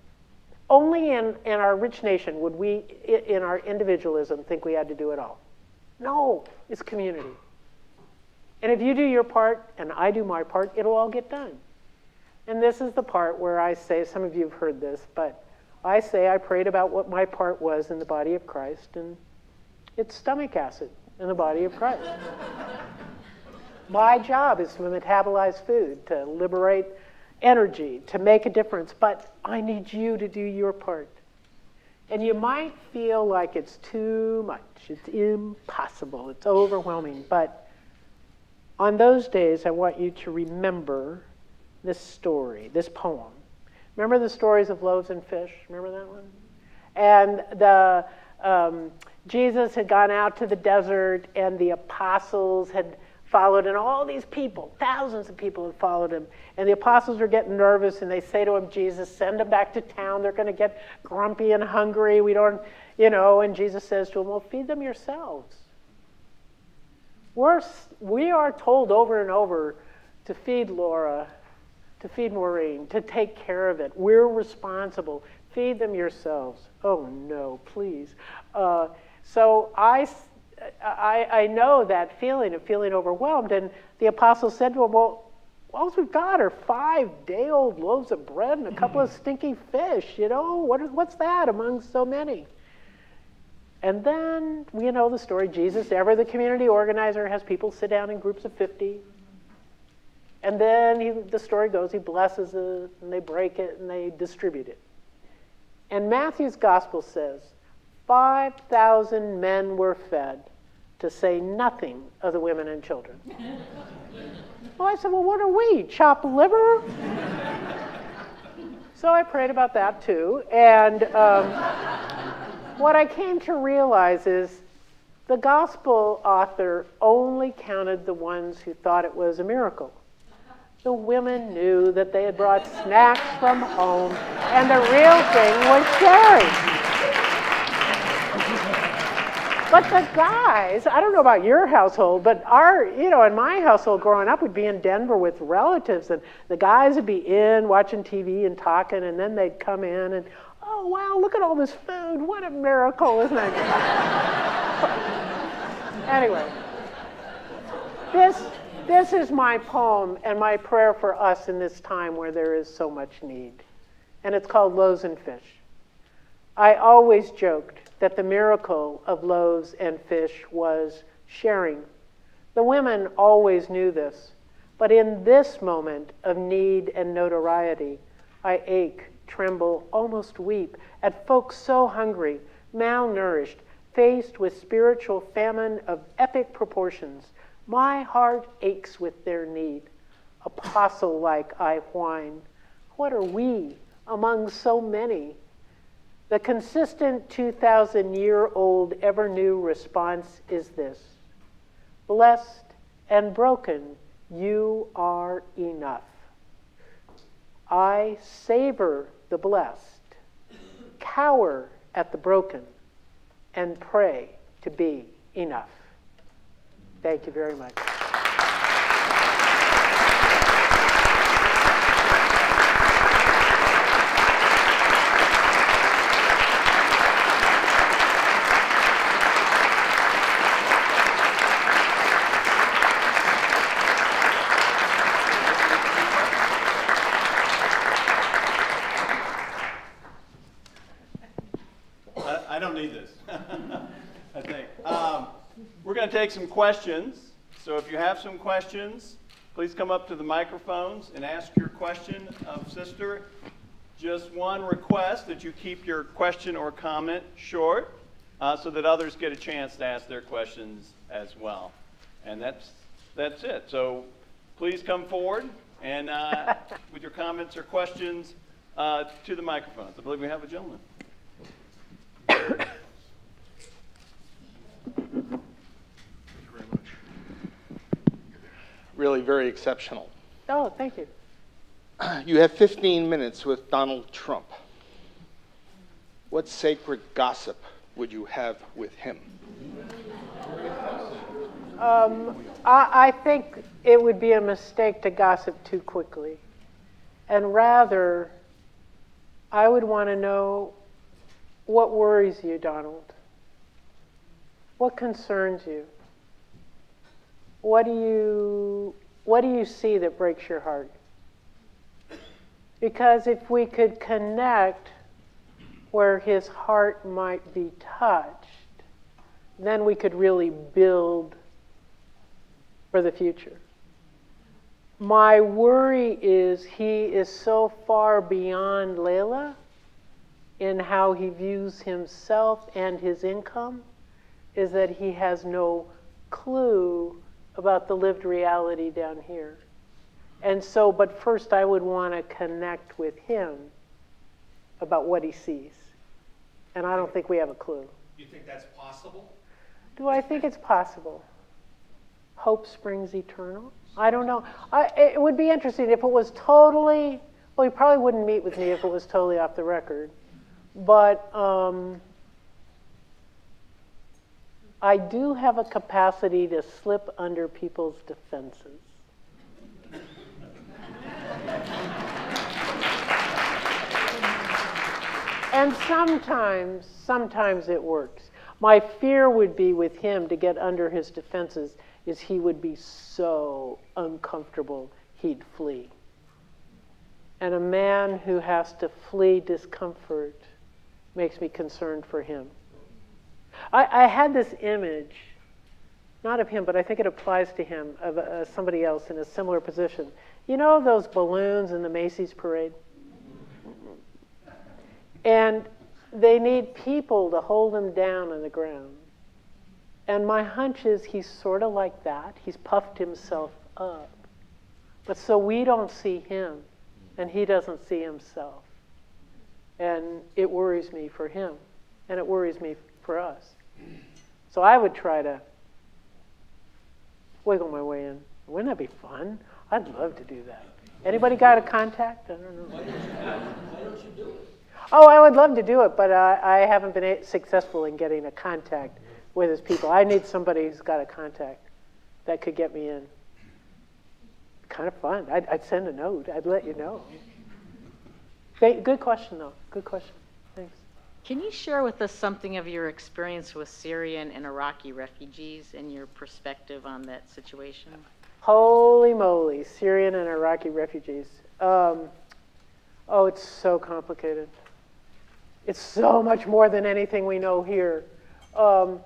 Only in, in our rich nation would we, in our individualism, think we had to do it all. No, it's community. And if you do your part and I do my part, it'll all get done. And this is the part where I say, some of you have heard this, but I say I prayed about what my part was in the body of Christ, and it's stomach acid in the body of Christ. My job is to metabolize food, to liberate energy, to make a difference, but I need you to do your part. And you might feel like it's too much, it's impossible, it's overwhelming, but on those days, I want you to remember this story, this poem. Remember the stories of loaves and fish? Remember that one? And the um, Jesus had gone out to the desert, and the apostles had followed, and all these people, thousands of people had followed him. And the apostles are getting nervous, and they say to him, Jesus, send them back to town. They're going to get grumpy and hungry. We don't, you know. And Jesus says to them, Well, feed them yourselves. We're, we are told over and over to feed Laura, to feed Maureen, to take care of it. We're responsible. Feed them yourselves. Oh, no, please. Uh, so I, I, I know that feeling of feeling overwhelmed. And the apostles said to him, Well, all we've got are five day old loaves of bread and a couple of mm-hmm. stinky fish. You know, what is, what's that among so many? And then we know the story. Jesus, ever the community organizer, has people sit down in groups of 50. And then he, the story goes, he blesses it, and they break it, and they distribute it. And Matthew's gospel says 5,000 men were fed, to say nothing of the women and children. well, I said, Well, what are we? Chop liver? so I prayed about that too. And um, what I came to realize is the gospel author only counted the ones who thought it was a miracle. The women knew that they had brought snacks from home, and the real thing was sharing. But the guys, I don't know about your household, but our, you know, in my household growing up, we'd be in Denver with relatives, and the guys would be in watching TV and talking, and then they'd come in and, oh, wow, look at all this food. What a miracle, isn't it? anyway, this, this is my poem and my prayer for us in this time where there is so much need. And it's called Loaves and Fish. I always joked that the miracle of loaves and fish was sharing. The women always knew this, but in this moment of need and notoriety, I ache, tremble, almost weep at folks so hungry, malnourished, faced with spiritual famine of epic proportions. My heart aches with their need. Apostle like I whine. What are we among so many? The consistent 2,000 year old, ever new response is this Blessed and broken, you are enough. I savor the blessed, cower at the broken, and pray to be enough. Thank you very much. I, I don't need this. I think. Um, we're going to take some questions. So if you have some questions, please come up to the microphones and ask your question of Sister. Just one request that you keep your question or comment short uh, so that others get a chance to ask their questions as well. And that's, that's it. So please come forward and uh, with your comments or questions uh, to the microphones. I believe we have a gentleman. very much. Really very exceptional. Oh, thank you. You have 15 minutes with Donald Trump. What sacred gossip would you have with him? Um, I, I think it would be a mistake to gossip too quickly. And rather, I would want to know what worries you, Donald? What concerns you? What do you, what do you see that breaks your heart? Because if we could connect where his heart might be touched, then we could really build for the future. My worry is he is so far beyond Layla in how he views himself and his income, is that he has no clue about the lived reality down here. And so, but first, I would want to connect with him about what he sees. And I don't think we have a clue. Do You think that's possible? Do I think it's possible? Hope springs eternal? I don't know. I, it would be interesting if it was totally, well, he probably wouldn't meet with me if it was totally off the record. But um, I do have a capacity to slip under people's defenses. And sometimes, sometimes it works. My fear would be with him to get under his defenses is he would be so uncomfortable he'd flee. And a man who has to flee discomfort makes me concerned for him. I, I had this image, not of him, but I think it applies to him, of uh, somebody else in a similar position. You know those balloons in the Macy's parade? And they need people to hold them down on the ground. And my hunch is he's sort of like that. He's puffed himself up. But so we don't see him, and he doesn't see himself. And it worries me for him, and it worries me for us. So I would try to wiggle my way in. Wouldn't that be fun? I'd love to do that. Anybody got a contact? I don't know. Why don't you, why don't you do it? Oh, I would love to do it, but uh, I haven't been successful in getting a contact with his people. I need somebody who's got a contact that could get me in. Kind of fun. I'd, I'd send a note. I'd let you know. Great, good question, though. Good question. Can you share with us something of your experience with Syrian and Iraqi refugees and your perspective on that situation? Holy moly, Syrian and Iraqi refugees. Um, oh, it's so complicated. It's so much more than anything we know here. Um,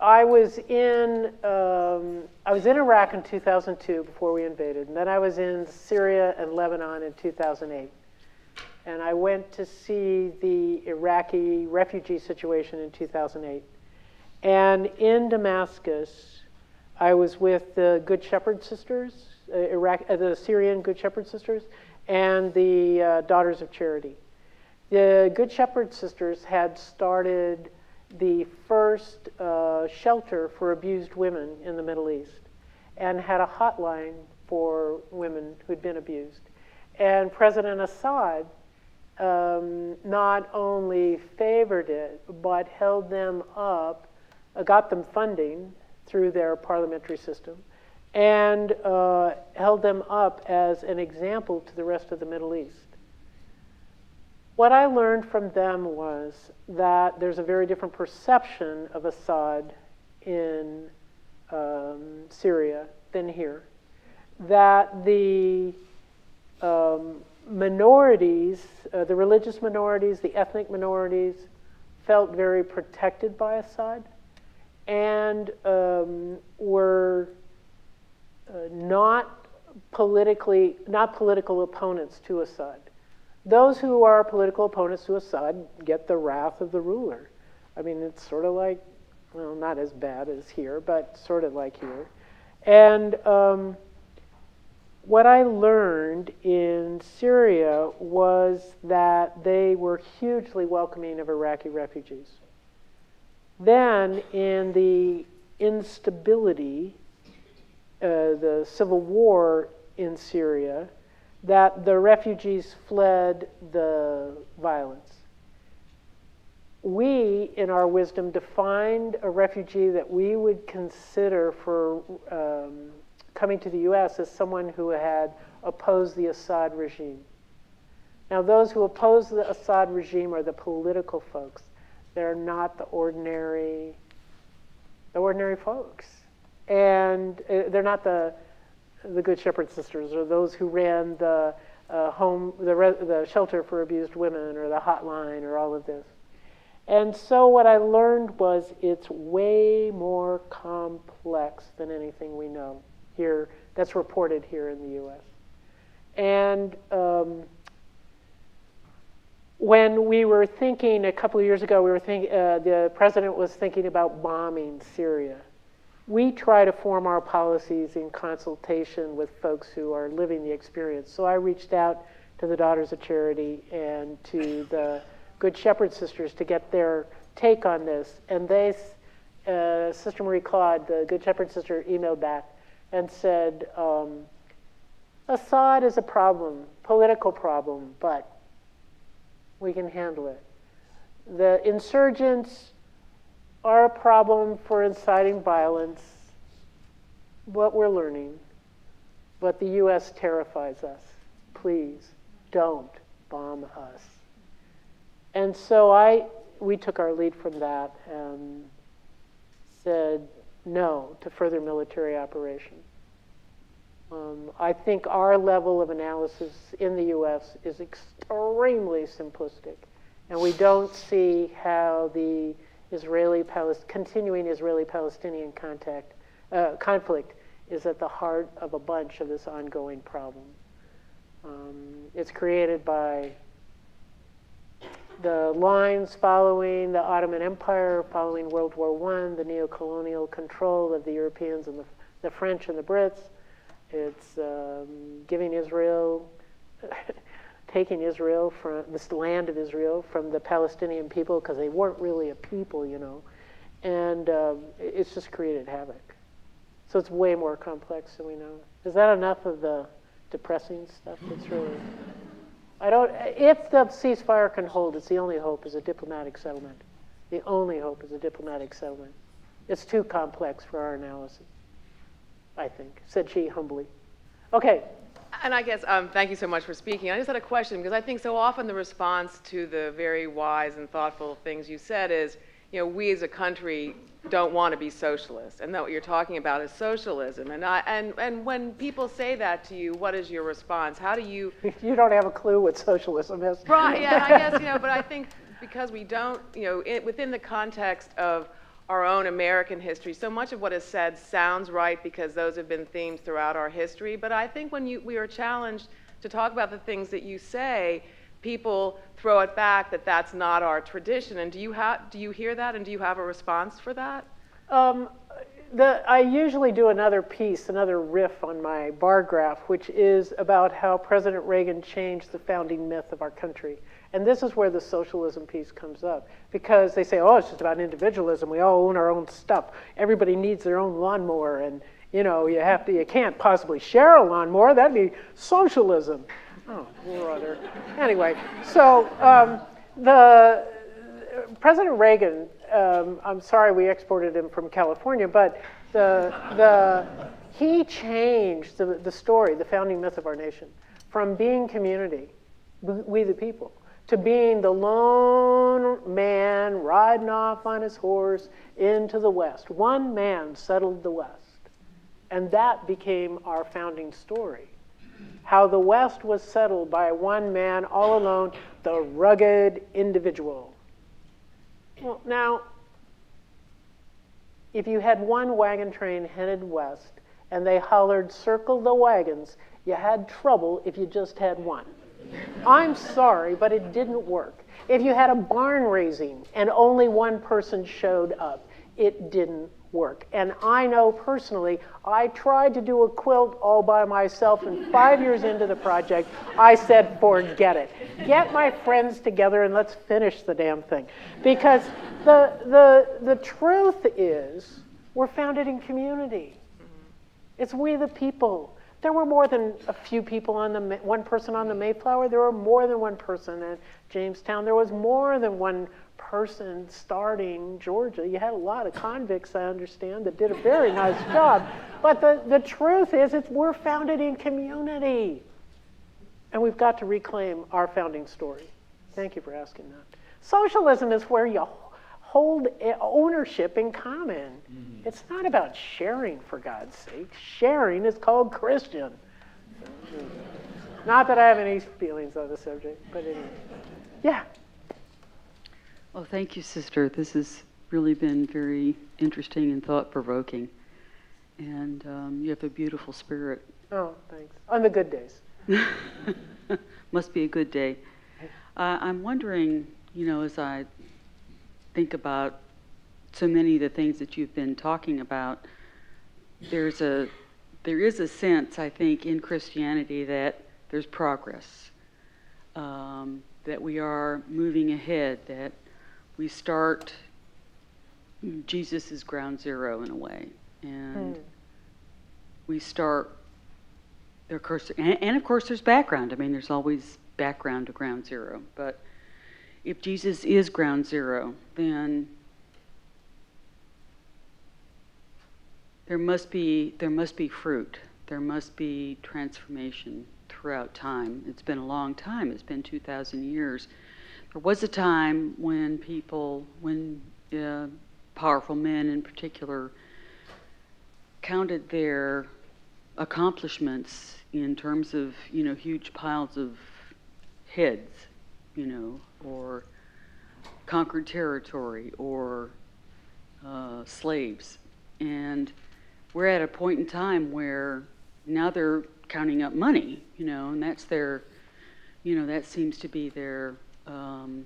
I was in um, I was in Iraq in 2002 before we invaded, and then I was in Syria and Lebanon in 2008. And I went to see the Iraqi refugee situation in 2008. And in Damascus, I was with the Good Shepherd sisters, uh, Iraq, uh, the Syrian Good Shepherd sisters, and the uh, Daughters of Charity. The Good Shepherd Sisters had started the first uh, shelter for abused women in the Middle East and had a hotline for women who'd been abused. And President Assad um, not only favored it, but held them up, uh, got them funding through their parliamentary system, and uh, held them up as an example to the rest of the Middle East. What I learned from them was that there's a very different perception of Assad in um, Syria than here. That the um, minorities, uh, the religious minorities, the ethnic minorities, felt very protected by Assad and um, were uh, not politically, not political opponents to Assad. Those who are political opponents to Assad get the wrath of the ruler. I mean, it's sort of like, well, not as bad as here, but sort of like here. And um, what I learned in Syria was that they were hugely welcoming of Iraqi refugees. Then, in the instability, uh, the civil war in Syria, that the refugees fled the violence. We, in our wisdom, defined a refugee that we would consider for um, coming to the U.S. as someone who had opposed the Assad regime. Now, those who oppose the Assad regime are the political folks. They're not the ordinary, the ordinary folks, and uh, they're not the the Good Shepherd Sisters or those who ran the uh, home, the, the shelter for abused women or the hotline or all of this. And so what I learned was it's way more complex than anything we know here that's reported here in the U.S. And um, when we were thinking a couple of years ago, we were think, uh, the president was thinking about bombing Syria we try to form our policies in consultation with folks who are living the experience. So I reached out to the Daughters of Charity and to the Good Shepherd Sisters to get their take on this. And they, uh, Sister Marie Claude, the Good Shepherd Sister, emailed back and said, um, Assad is a problem, political problem, but we can handle it. The insurgents are a problem for inciting violence, what we're learning, but the U.S. terrifies us. Please don't bomb us. And so I, we took our lead from that and said no to further military operation. Um, I think our level of analysis in the U.S. is extremely simplistic, and we don't see how the Israeli continuing Israeli-Palestinian contact uh, conflict is at the heart of a bunch of this ongoing problem. Um, it's created by the lines following the Ottoman Empire, following World War I, the neo-colonial control of the Europeans and the, the French and the Brits. It's um, giving Israel taking Israel from this land of Israel from the Palestinian people because they weren't really a people, you know, and um, it's just created havoc. So it's way more complex than we know. Is that enough of the depressing stuff? It's really. I don't. If the ceasefire can hold, it's the only hope is a diplomatic settlement. The only hope is a diplomatic settlement. It's too complex for our analysis. I think," said she humbly. Okay, and I guess, um, thank you so much for speaking. I just had a question because I think so often the response to the very wise and thoughtful things you said is, you know, we as a country don't want to be socialist, and that what you're talking about is socialism. And I, and and when people say that to you, what is your response? How do you? You don't have a clue what socialism is. Right. Yeah. I guess you know, but I think because we don't, you know, it, within the context of our own American history. So much of what is said sounds right because those have been themes throughout our history. But I think when you, we are challenged to talk about the things that you say, people throw it back that that's not our tradition. And do you, ha- do you hear that and do you have a response for that? Um, the, I usually do another piece, another riff on my bar graph, which is about how President Reagan changed the founding myth of our country. And this is where the socialism piece comes up. Because they say, oh, it's just about individualism. We all own our own stuff. Everybody needs their own lawnmower. And, you know, you have to, you can't possibly share a lawnmower. That'd be socialism. Oh, brother. Anyway, so um, the President Reagan, um, I'm sorry we exported him from California, but the, the, he changed the, the story, the founding myth of our nation, from being community, we the people, to being the lone man riding off on his horse into the West. One man settled the West. And that became our founding story. How the West was settled by one man all alone, the rugged individual. Well, now, if you had one wagon train headed west and they hollered, circle the wagons, you had trouble if you just had one. I'm sorry, but it didn't work. If you had a barn raising and only one person showed up, it didn't work. And I know personally, I tried to do a quilt all by myself, and five years into the project, I said, forget it. Get my friends together and let's finish the damn thing. Because the, the, the truth is, we're founded in community. It's we the people. There were more than a few people on the, one person on the Mayflower. There were more than one person at Jamestown. There was more than one person starting Georgia. You had a lot of convicts, I understand, that did a very nice job. But the, the truth is, it's, we're founded in community. And we've got to reclaim our founding story. Thank you for asking that. Socialism is where you hold ownership in common. Mm-hmm. It's not about sharing, for God's sake. Sharing is called Christian. Not that I have any feelings on the subject, but anyway. Yeah. Well, thank you, sister. This has really been very interesting and thought provoking. And um, you have a beautiful spirit. Oh, thanks. On the good days. Must be a good day. Uh, I'm wondering, you know, as I think about so many of the things that you've been talking about, there's a there is a sense, I think, in Christianity that there's progress, um, that we are moving ahead, that we start, Jesus is ground zero in a way. And hmm. we start, of course, and, and of course there's background. I mean, there's always background to ground zero. But if Jesus is ground zero, then there must be there must be fruit. There must be transformation throughout time. It's been a long time. It's been 2,000 years there was a time when people, when uh, powerful men in particular, counted their accomplishments in terms of, you know, huge piles of heads, you know, or conquered territory or uh, slaves. And we're at a point in time where now they're counting up money, you know, and that's their, you know, that seems to be their um,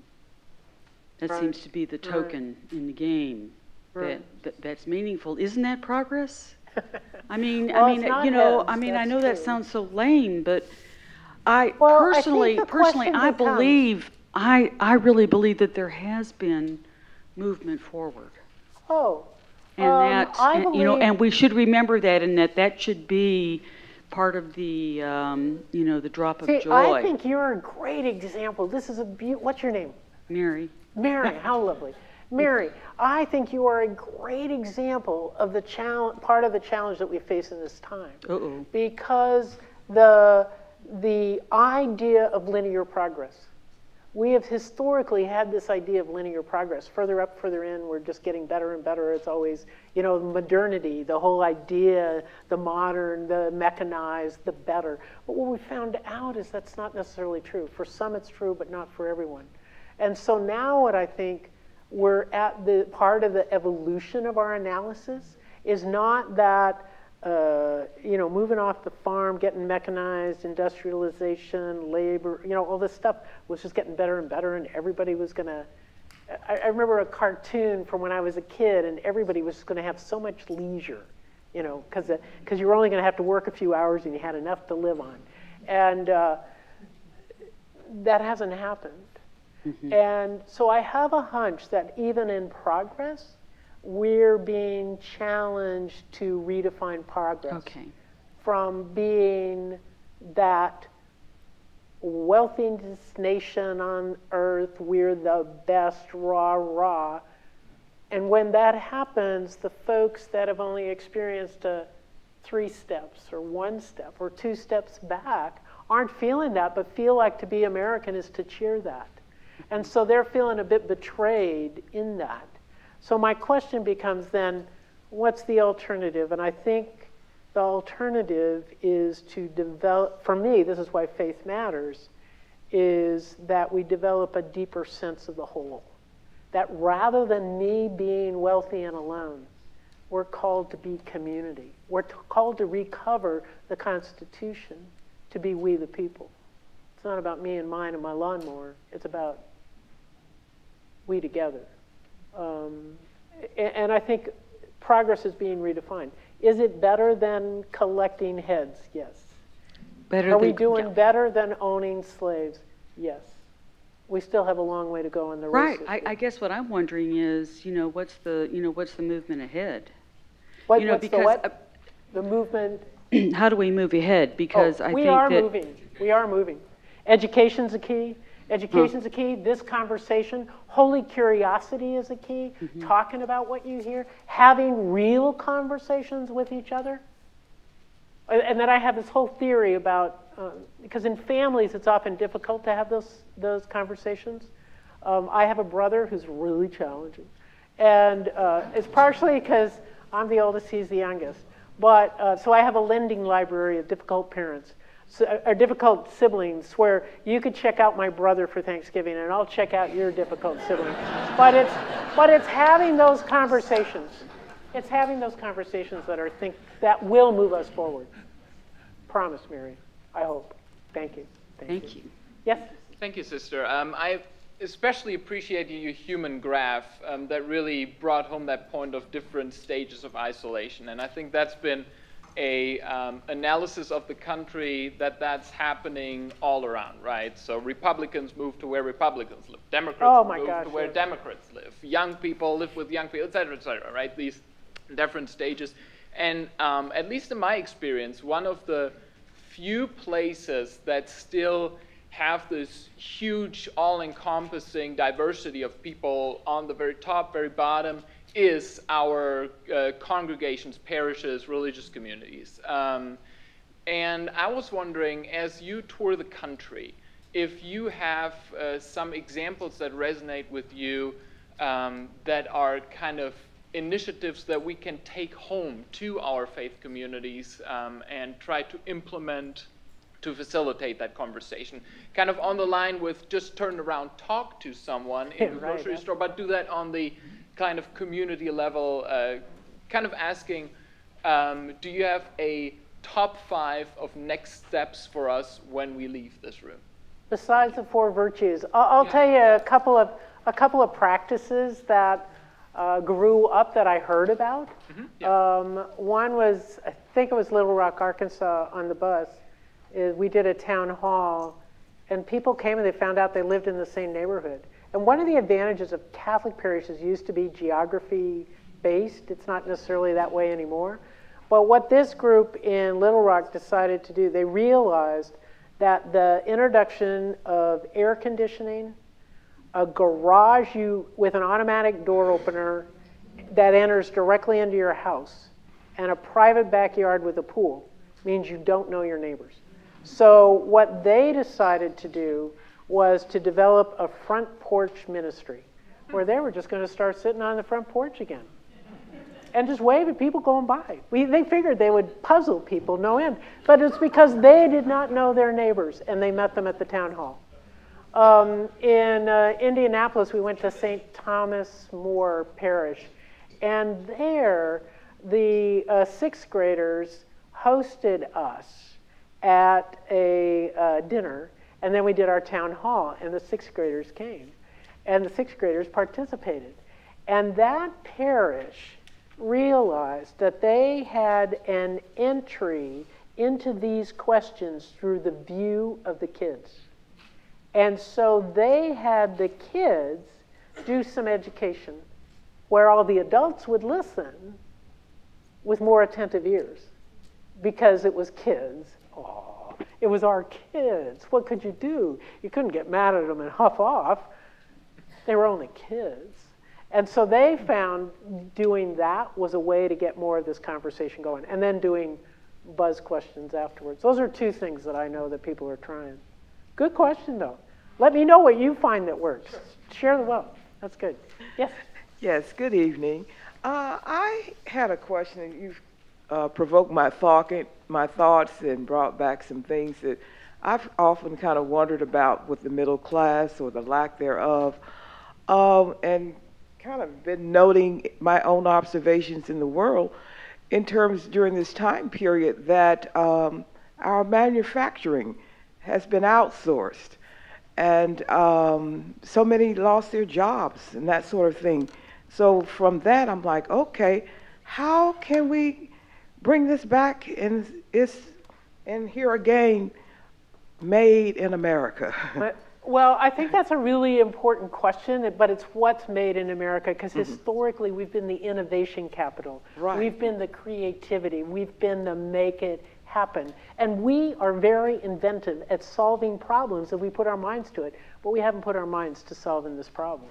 that right. seems to be the token right. in the game right. that, that, that's meaningful. Isn't that progress? I mean, well, I mean, you know, I mean, I know true. that sounds so lame, but I well, personally, I personally, I becomes, believe, I, I really believe that there has been movement forward. Oh, and um, that, and, you know, and we should remember that, and that that should be part of the, um, you know, the drop See, of joy. I think you're a great example. This is a be- what's your name? Mary. Mary, how lovely. Mary, I think you are a great example of the challenge, part of the challenge that we face in this time. Uh-oh. Because the the idea of linear progress we have historically had this idea of linear progress. Further up, further in, we're just getting better and better. It's always, you know, modernity, the whole idea, the modern, the mechanized, the better. But what we found out is that's not necessarily true. For some, it's true, but not for everyone. And so now, what I think we're at the part of the evolution of our analysis is not that uh, you know, moving off the farm, getting mechanized, industrialization, labor, you know, all this stuff was just getting better and better, and everybody was going to I, I remember a cartoon from when I was a kid, and everybody was going to have so much leisure, you know, because because you were only going to have to work a few hours and you had enough to live on, and uh, that hasn't happened. And so I have a hunch that even in progress, we're being challenged to redefine progress Okay. from being that wealthiest nation on earth, we're the best, rah, rah. And when that happens, the folks that have only experienced a three steps or one step or two steps back aren't feeling that, but feel like to be American is to cheer that. And so they're feeling a bit betrayed in that. So my question becomes then, what's the alternative? And I think the alternative is to develop, for me, this is why faith matters, is that we develop a deeper sense of the whole. That rather than me being wealthy and alone, we're called to be community. We're called to recover the Constitution to be we the people. It's not about me and mine and my lawnmower. It's about we together. Um, a- and I think progress is being redefined. Is it better than collecting heads? Yes. Better Are we than- doing yeah. better than owning slaves? Yes. We still have a long way to go on the Right. I. I guess what I'm wondering is, you know, what's the, you know, what's the movement ahead? What- you know, what's the because, what? The movement. how do we move ahead? Because oh, I we think we are that moving. We are moving. Education's a key. Education's a key. This conversation, holy curiosity is a key. Mm-hmm. Talking about what you hear, having real conversations with each other. And then I have this whole theory about um, because in families it's often difficult to have those those conversations. Um, I have a brother who's really challenging, and uh, it's partially because I'm the oldest, he's the youngest. But uh, so I have a lending library of difficult parents, so, or difficult siblings, where you could check out my brother for Thanksgiving, and I'll check out your difficult sibling. but it's but it's having those conversations. It's having those conversations that are think that will move us forward. Promise, Mary. I hope. Thank you. Thank you. Yes. Thank you, sister. Um, I especially appreciate your human graph um, that really brought home that point of different stages of isolation, and I think that's been a um, analysis of the country that that's happening all around, right? So Republicans move to where Republicans live, Democrats Oh, my move gosh, to where yes. Democrats live, young people live with young people, et cetera, et cetera, right? These different stages, and um, at least in my experience, one of the few places that still have this huge, all-encompassing diversity of people on the very top, very bottom, is our uh, congregations, parishes, religious communities. Um, and I was wondering, as you tour the country, if you have uh, some examples that resonate with you um, that are kind of initiatives that we can take home to our faith communities um, and try to implement to facilitate that conversation. Kind of on the line with just turn around, talk to someone in the Right, grocery yeah. store, but do that on the kind of community level, uh, kind of asking, um, do you have a top five of next steps for us when we leave this room? Besides the four virtues, I'll, I'll Yeah. tell you a couple of a couple of practices that uh, grew up that I heard about. Um, one was, I think it was Little Rock, Arkansas, on the bus. Is we did a town hall, and people came and they found out they lived in the same neighborhood. And one of the advantages of Catholic parishes used to be geography based. It's not necessarily that way anymore. But what this group in Little Rock decided to do, they realized that the introduction of air conditioning, a garage you with an automatic door opener that enters directly into your house, and a private backyard with a pool means you don't know your neighbors. So what they decided to do was to develop a front porch ministry where they were just going to start sitting on the front porch again and just wave at people going by. We, they figured they would puzzle people no end, but it's because they did not know their neighbors and they met them at the town hall. Um, in uh, Indianapolis, we went to St. Thomas More Parish, and there the uh, sixth graders hosted us at a uh, dinner, and then we did our town hall, and the sixth graders came. and the sixth graders participated. And that parish realized that they had an entry into these questions through the view of the kids. And so they had the kids do some education where all the adults would listen with more attentive ears because it was kids. It was our kids. What could you do? You couldn't get mad at them and huff off. They were only kids. And so they found doing that was a way to get more of this conversation going, and then doing buzz questions afterwards. Those are two things that I know that people are trying. Good question, though. Let me know what you find that works. Share the wealth. That's good. Yes. Yes, good evening. Uh, I had a question. And you've uh, provoked my thought, my thoughts, and brought back some things that I've often kind of wondered about with the middle class or the lack thereof, um, and kind of been noting my own observations in the world in terms during this time period that um, our manufacturing has been outsourced and um, so many lost their jobs and that sort of thing. So from that, I'm like, okay, how can we bring this back and it's and here again, made in America? But, well, I think that's a really important question, but it's what's made in America because Mhm. historically we've been the innovation capital. Right. We've been the creativity. We've been the make it happen. And we are very inventive at solving problems if we put our minds to it, but we haven't put our minds to solving this problem.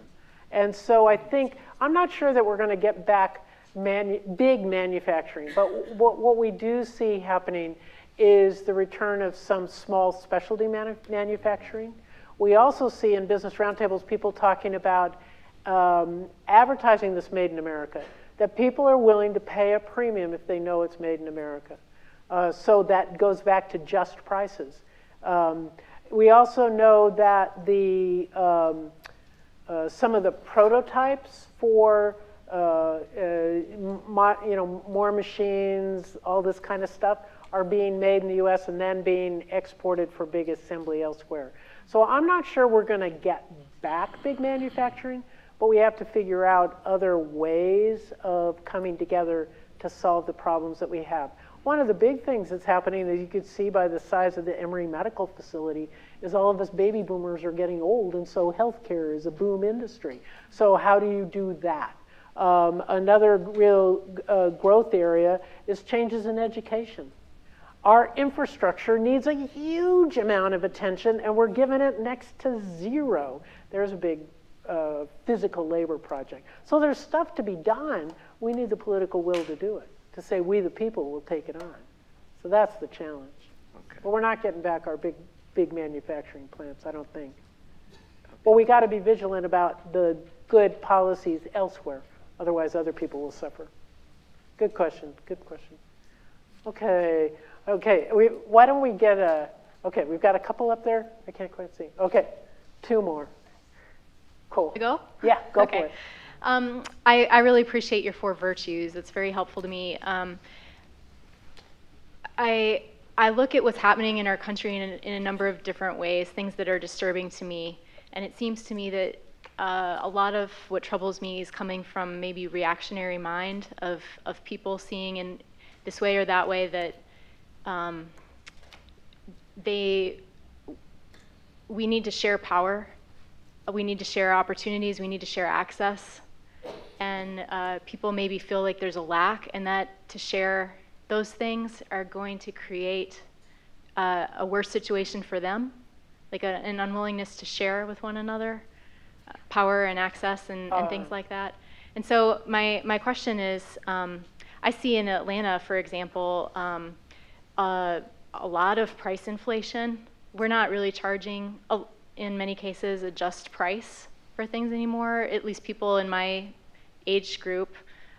And so I think, I'm not sure that we're going to get back manu- big manufacturing, but what, what we do see happening is the return of some small specialty manu- manufacturing. We also see in business roundtables people talking about um, advertising this made in America, that people are willing to pay a premium if they know it's made in America. Uh, so that goes back to just prices. Um, we also know that the um, uh, some of the prototypes for uh, uh, you know more machines, all this kind of stuff, are being made in the U.S. and then being exported for big assembly elsewhere. So I'm not sure we're going to get back big manufacturing, but we have to figure out other ways of coming together to solve the problems that we have. One of the big things that's happening, as you can see by the size of the Emory Medical Facility, is all of us baby boomers are getting old, and so healthcare is a boom industry. So how do you do that? Um, another real uh, growth area is changes in education. Our infrastructure needs a huge amount of attention, and we're giving it next to zero. There's a big uh, physical labor project. So there's stuff to be done. We need the political will to do it, to say we, the people, will take it on. So that's the challenge. But we're not getting back our big, big manufacturing plants, I don't think. But we got to be vigilant about the good policies elsewhere. Otherwise, other people will suffer. Good question. Good question. Okay. Okay. We, why don't we get a? Okay, we've got a couple up there. I can't quite see. Okay, two more. Cool. Go? Yeah, go okay. for it. Um, I, I really appreciate your four virtues. It's very helpful to me. Um, I I look at what's happening in our country in in a number of different ways, things that are disturbing to me, and it seems to me that uh, a lot of what troubles me is coming from maybe reactionary mind of of people seeing in this way or that way that um, they we need to share power, we need to share opportunities, we need to share access, and uh, people maybe feel like there's a lack, and that to share those things are going to create uh, a worse situation for them, like a, an unwillingness to share with one another, power and access and, and things Uh. like that. And so my, my question is, um, I see in Atlanta, for example, um, uh, a lot of price inflation. We're not really charging, a- in many cases, a just price for things anymore. At least people in my age group,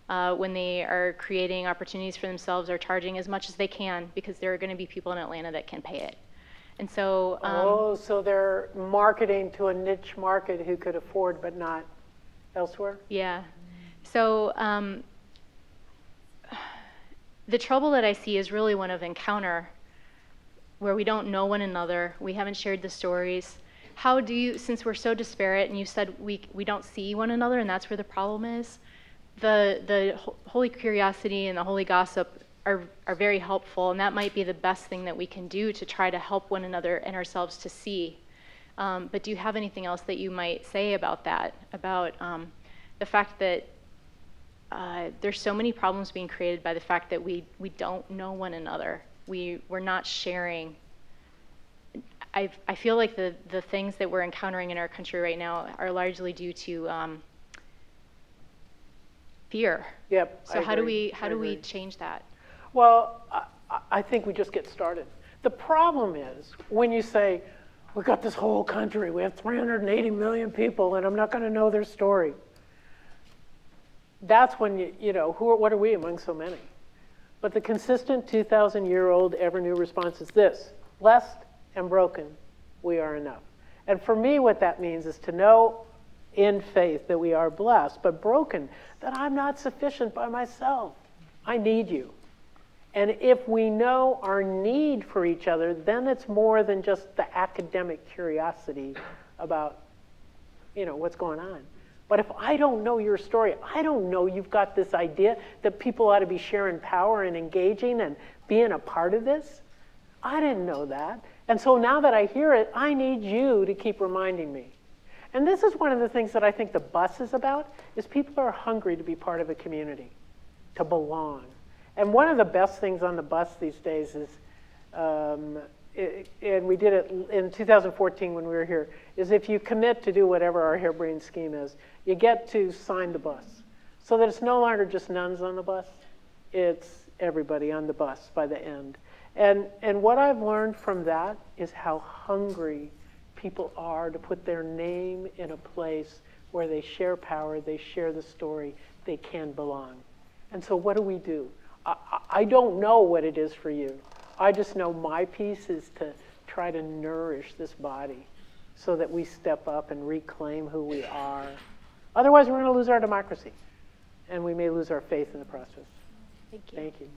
uh, when they are creating opportunities for themselves, are charging as much as they can because there are going to be people in Atlanta that can pay it. And so, um, oh, so they're marketing to a niche market who could afford but not elsewhere? Yeah. So um, the trouble that I see is really one of encounter where we don't know one another, we haven't shared the stories. how do you, since we're so disparate, and you said we, we don't see one another, and that's where the problem is, the, the holy curiosity and the holy gossip are, are very helpful, and that might be the best thing that we can do to try to help one another and ourselves to see. Um, but do you have anything else that you might say about that? About um, the fact that uh, there's so many problems being created by the fact that we, we don't know one another. We, we're not sharing. I, I feel like the, the things that we're encountering in our country right now are largely due to um, fear. Yep. So I how do we how I do we change that? Well, I, I- think we just get started. The problem is when you say, we've got this whole country, we have 380 million people, and I'm not going to know their story. That's when you, you know, who, what are we among so many? But the consistent 2,000 year old ever new response is this blessed and broken, we are enough. And for me, what that means is to know in faith that we are blessed, but broken, that I'm not sufficient by myself. I need you. And if we know our need for each other, then it's more than just the academic curiosity about, you know, what's going on. But if I don't know your story, I don't know you've got this idea that people ought to be sharing power and engaging and being a part of this. I didn't know that. And so now that I hear it, I need you to keep reminding me. And this is one of the things that I think the bus is about is people are hungry to be part of a community, to belong. And one of the best things on the bus these days is, um, i and we did it in 2014 when we were here, is if you commit to do whatever our harebrained scheme is, you get to sign the bus. So that it's no longer just nuns on the bus, it's everybody on the bus by the end. And, and what I've learned from that is how hungry people are to put their name in a place where they share power, they share the story, they can belong. And so, what do we do? I, I- I don't know what it is for you. I just know my piece is to try to nourish this body so that we step up and reclaim who we are. Otherwise, we're going to lose our democracy, and we may lose our faith in the process. Thank you. Thank you.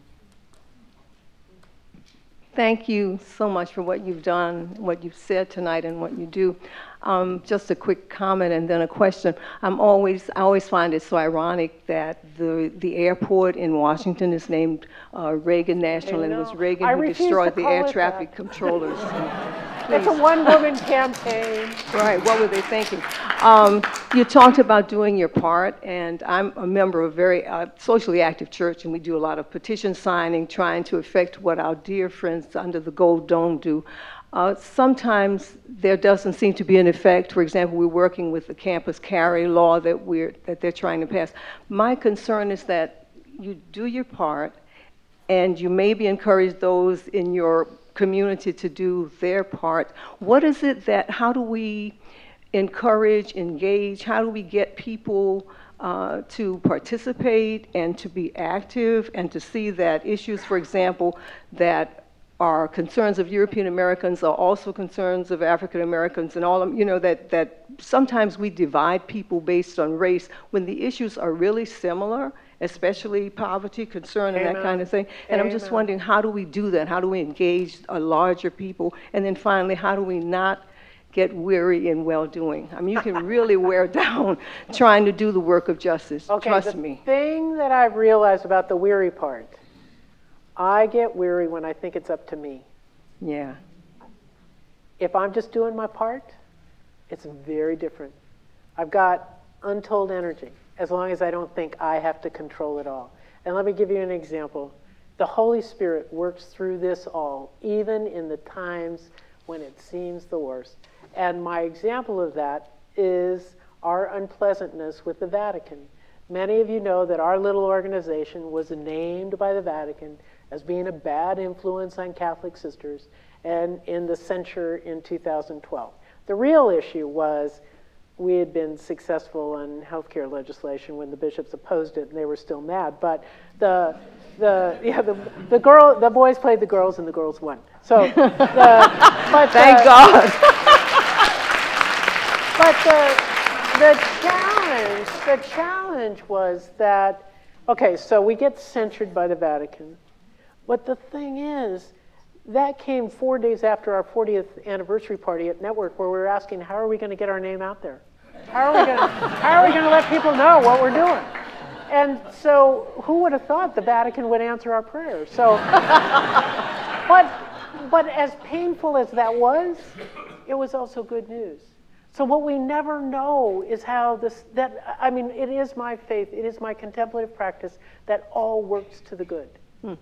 Thank you so much for what you've done, what you've said tonight, and what you do. Um, just a quick comment and then a question. I'm always, I always find it so ironic that the the airport in Washington is named uh, Reagan National, and it was. Reagan I who destroyed the air traffic that. controllers. It's a one-woman campaign. Right, what were they thinking? Um, you talked about doing your part, and I'm a member of a very uh, socially active church, and we do a lot of petition signing, trying to affect what our dear friends under the Gold Dome do. Uh, sometimes there doesn't seem to be an effect. For example, we're working with the campus carry law that we're that they're trying to pass. My concern is that you do your part, and you maybe encourage those in your community to do their part. What is it that, how do we encourage, engage, how do we get people uh, to participate and to be active and to see that issues, for example, that are concerns of European Americans are also concerns of African Americans and all of, you know, that, that sometimes we divide people based on race when the issues are really similar, especially poverty, concern, and that kind of thing. And I'm just wondering, how do we do that? How do we engage a larger people? And then finally, how do we not get weary in well-doing? I mean, you can really wear down trying to do the work of justice. Okay, Trust the me. thing that I've realized about the weary part, I get weary when I think it's up to me. Yeah. If I'm just doing my part, it's very different. I've got untold energy as long as I don't think I have to control it all. And let me give you an example. The Holy Spirit works through this all, even in the times when it seems the worst. And my example of that is our unpleasantness with the Vatican. Many of you know that our little organization was named by the Vatican as being a bad influence on Catholic sisters and in the censure in 2012. The real issue was we had been successful on healthcare legislation when the bishops opposed it and they were still mad. But the the yeah the the girl the boys played the girls and the girls won. So the, but Thank God. but the, the challenge, the challenge was that, okay, so we get censured by the Vatican. But the thing is, That came four days after our 40th anniversary party at Network, where we were asking, how are we going to get our name out there? How are we going to, how are we going to let people know what we're doing? And so, who would have thought the Vatican would answer our prayers? So, but, but as painful as that was, it was also good news. So what we never know is how this, that, I mean, it is my faith, it is my contemplative practice that all works to the good. Hmm.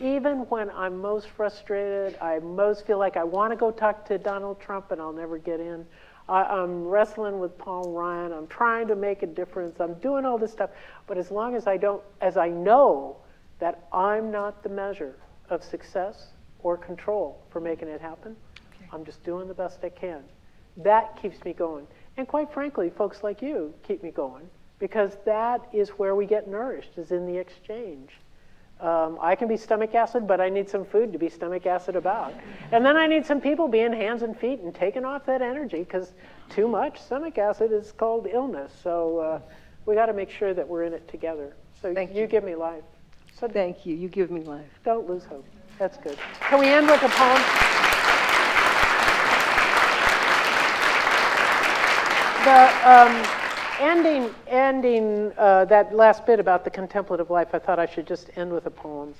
Even when I'm most frustrated, I most feel like I want to go talk to Donald Trump and I'll never get in. I, I'm wrestling with Paul Ryan. I'm trying to make a difference. I'm doing all this stuff. But as long as I don't, as I know that I'm not the measure of success or control for making it happen, I'm just doing the best I can. That keeps me going. And quite frankly, folks like you keep me going because that is where we get nourished, is in the exchange. Um, I can be stomach acid, but I need some food to be stomach acid about. And then I need some people being hands and feet and taking off that energy because too much stomach acid is called illness. So uh, we got to make sure that we're in it together. So Thank you, you. give me life. So Thank you. You give me life. don't lose hope. That's good. Can we end with a poem? The um, ending, ending uh, that last bit about the contemplative life, I thought I should just end with a poem,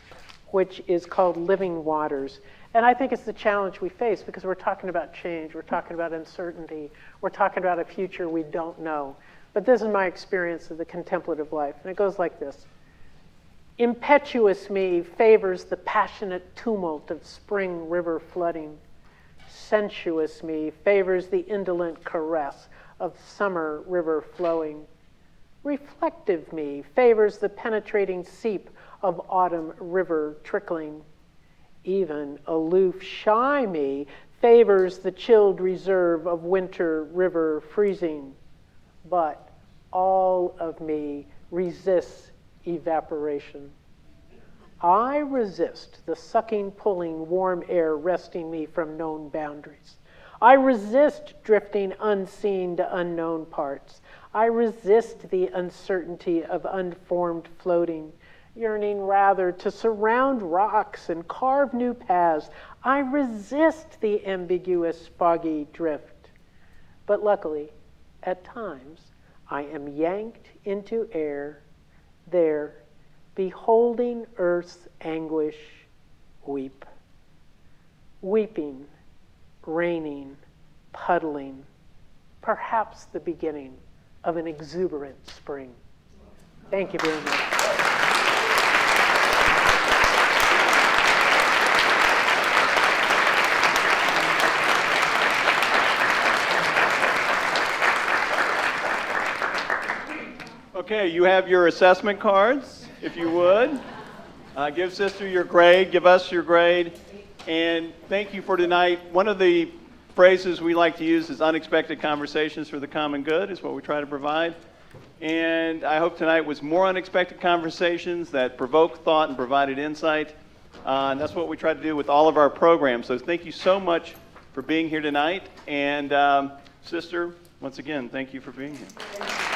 which is called Living Waters. And I think it's the challenge we face because we're talking about change, we're talking about uncertainty, we're talking about a future we don't know. But this is my experience of the contemplative life, and it goes like this. Impetuous me favors the passionate tumult of spring river flooding. Sensuous me favors the indolent caress of summer river flowing. Reflective me favors the penetrating seep of autumn river trickling. Even aloof, shy me favors the chilled reserve of winter river freezing. But all of me resists evaporation. I resist the sucking, pulling, warm air wresting me from known boundaries. I resist drifting unseen to unknown parts. I resist the uncertainty of unformed floating, yearning rather to surround rocks and carve new paths. I resist the ambiguous, foggy drift. But luckily, at times, I am yanked into air, there, beholding earth's anguish weep. Weeping raining, puddling, perhaps the beginning of an exuberant spring. Thank you very much. Okay, you have your assessment cards, if you would. Uh, give sister your grade, give us your grade, and thank you for tonight. One of the phrases we like to use is unexpected conversations for the common good, is what we try to provide. And I hope tonight was more unexpected conversations that provoked thought and provided insight. Uh, and that's what we try to do with all of our programs. So thank you so much for being here tonight. And um, sister, once again, thank you for being here.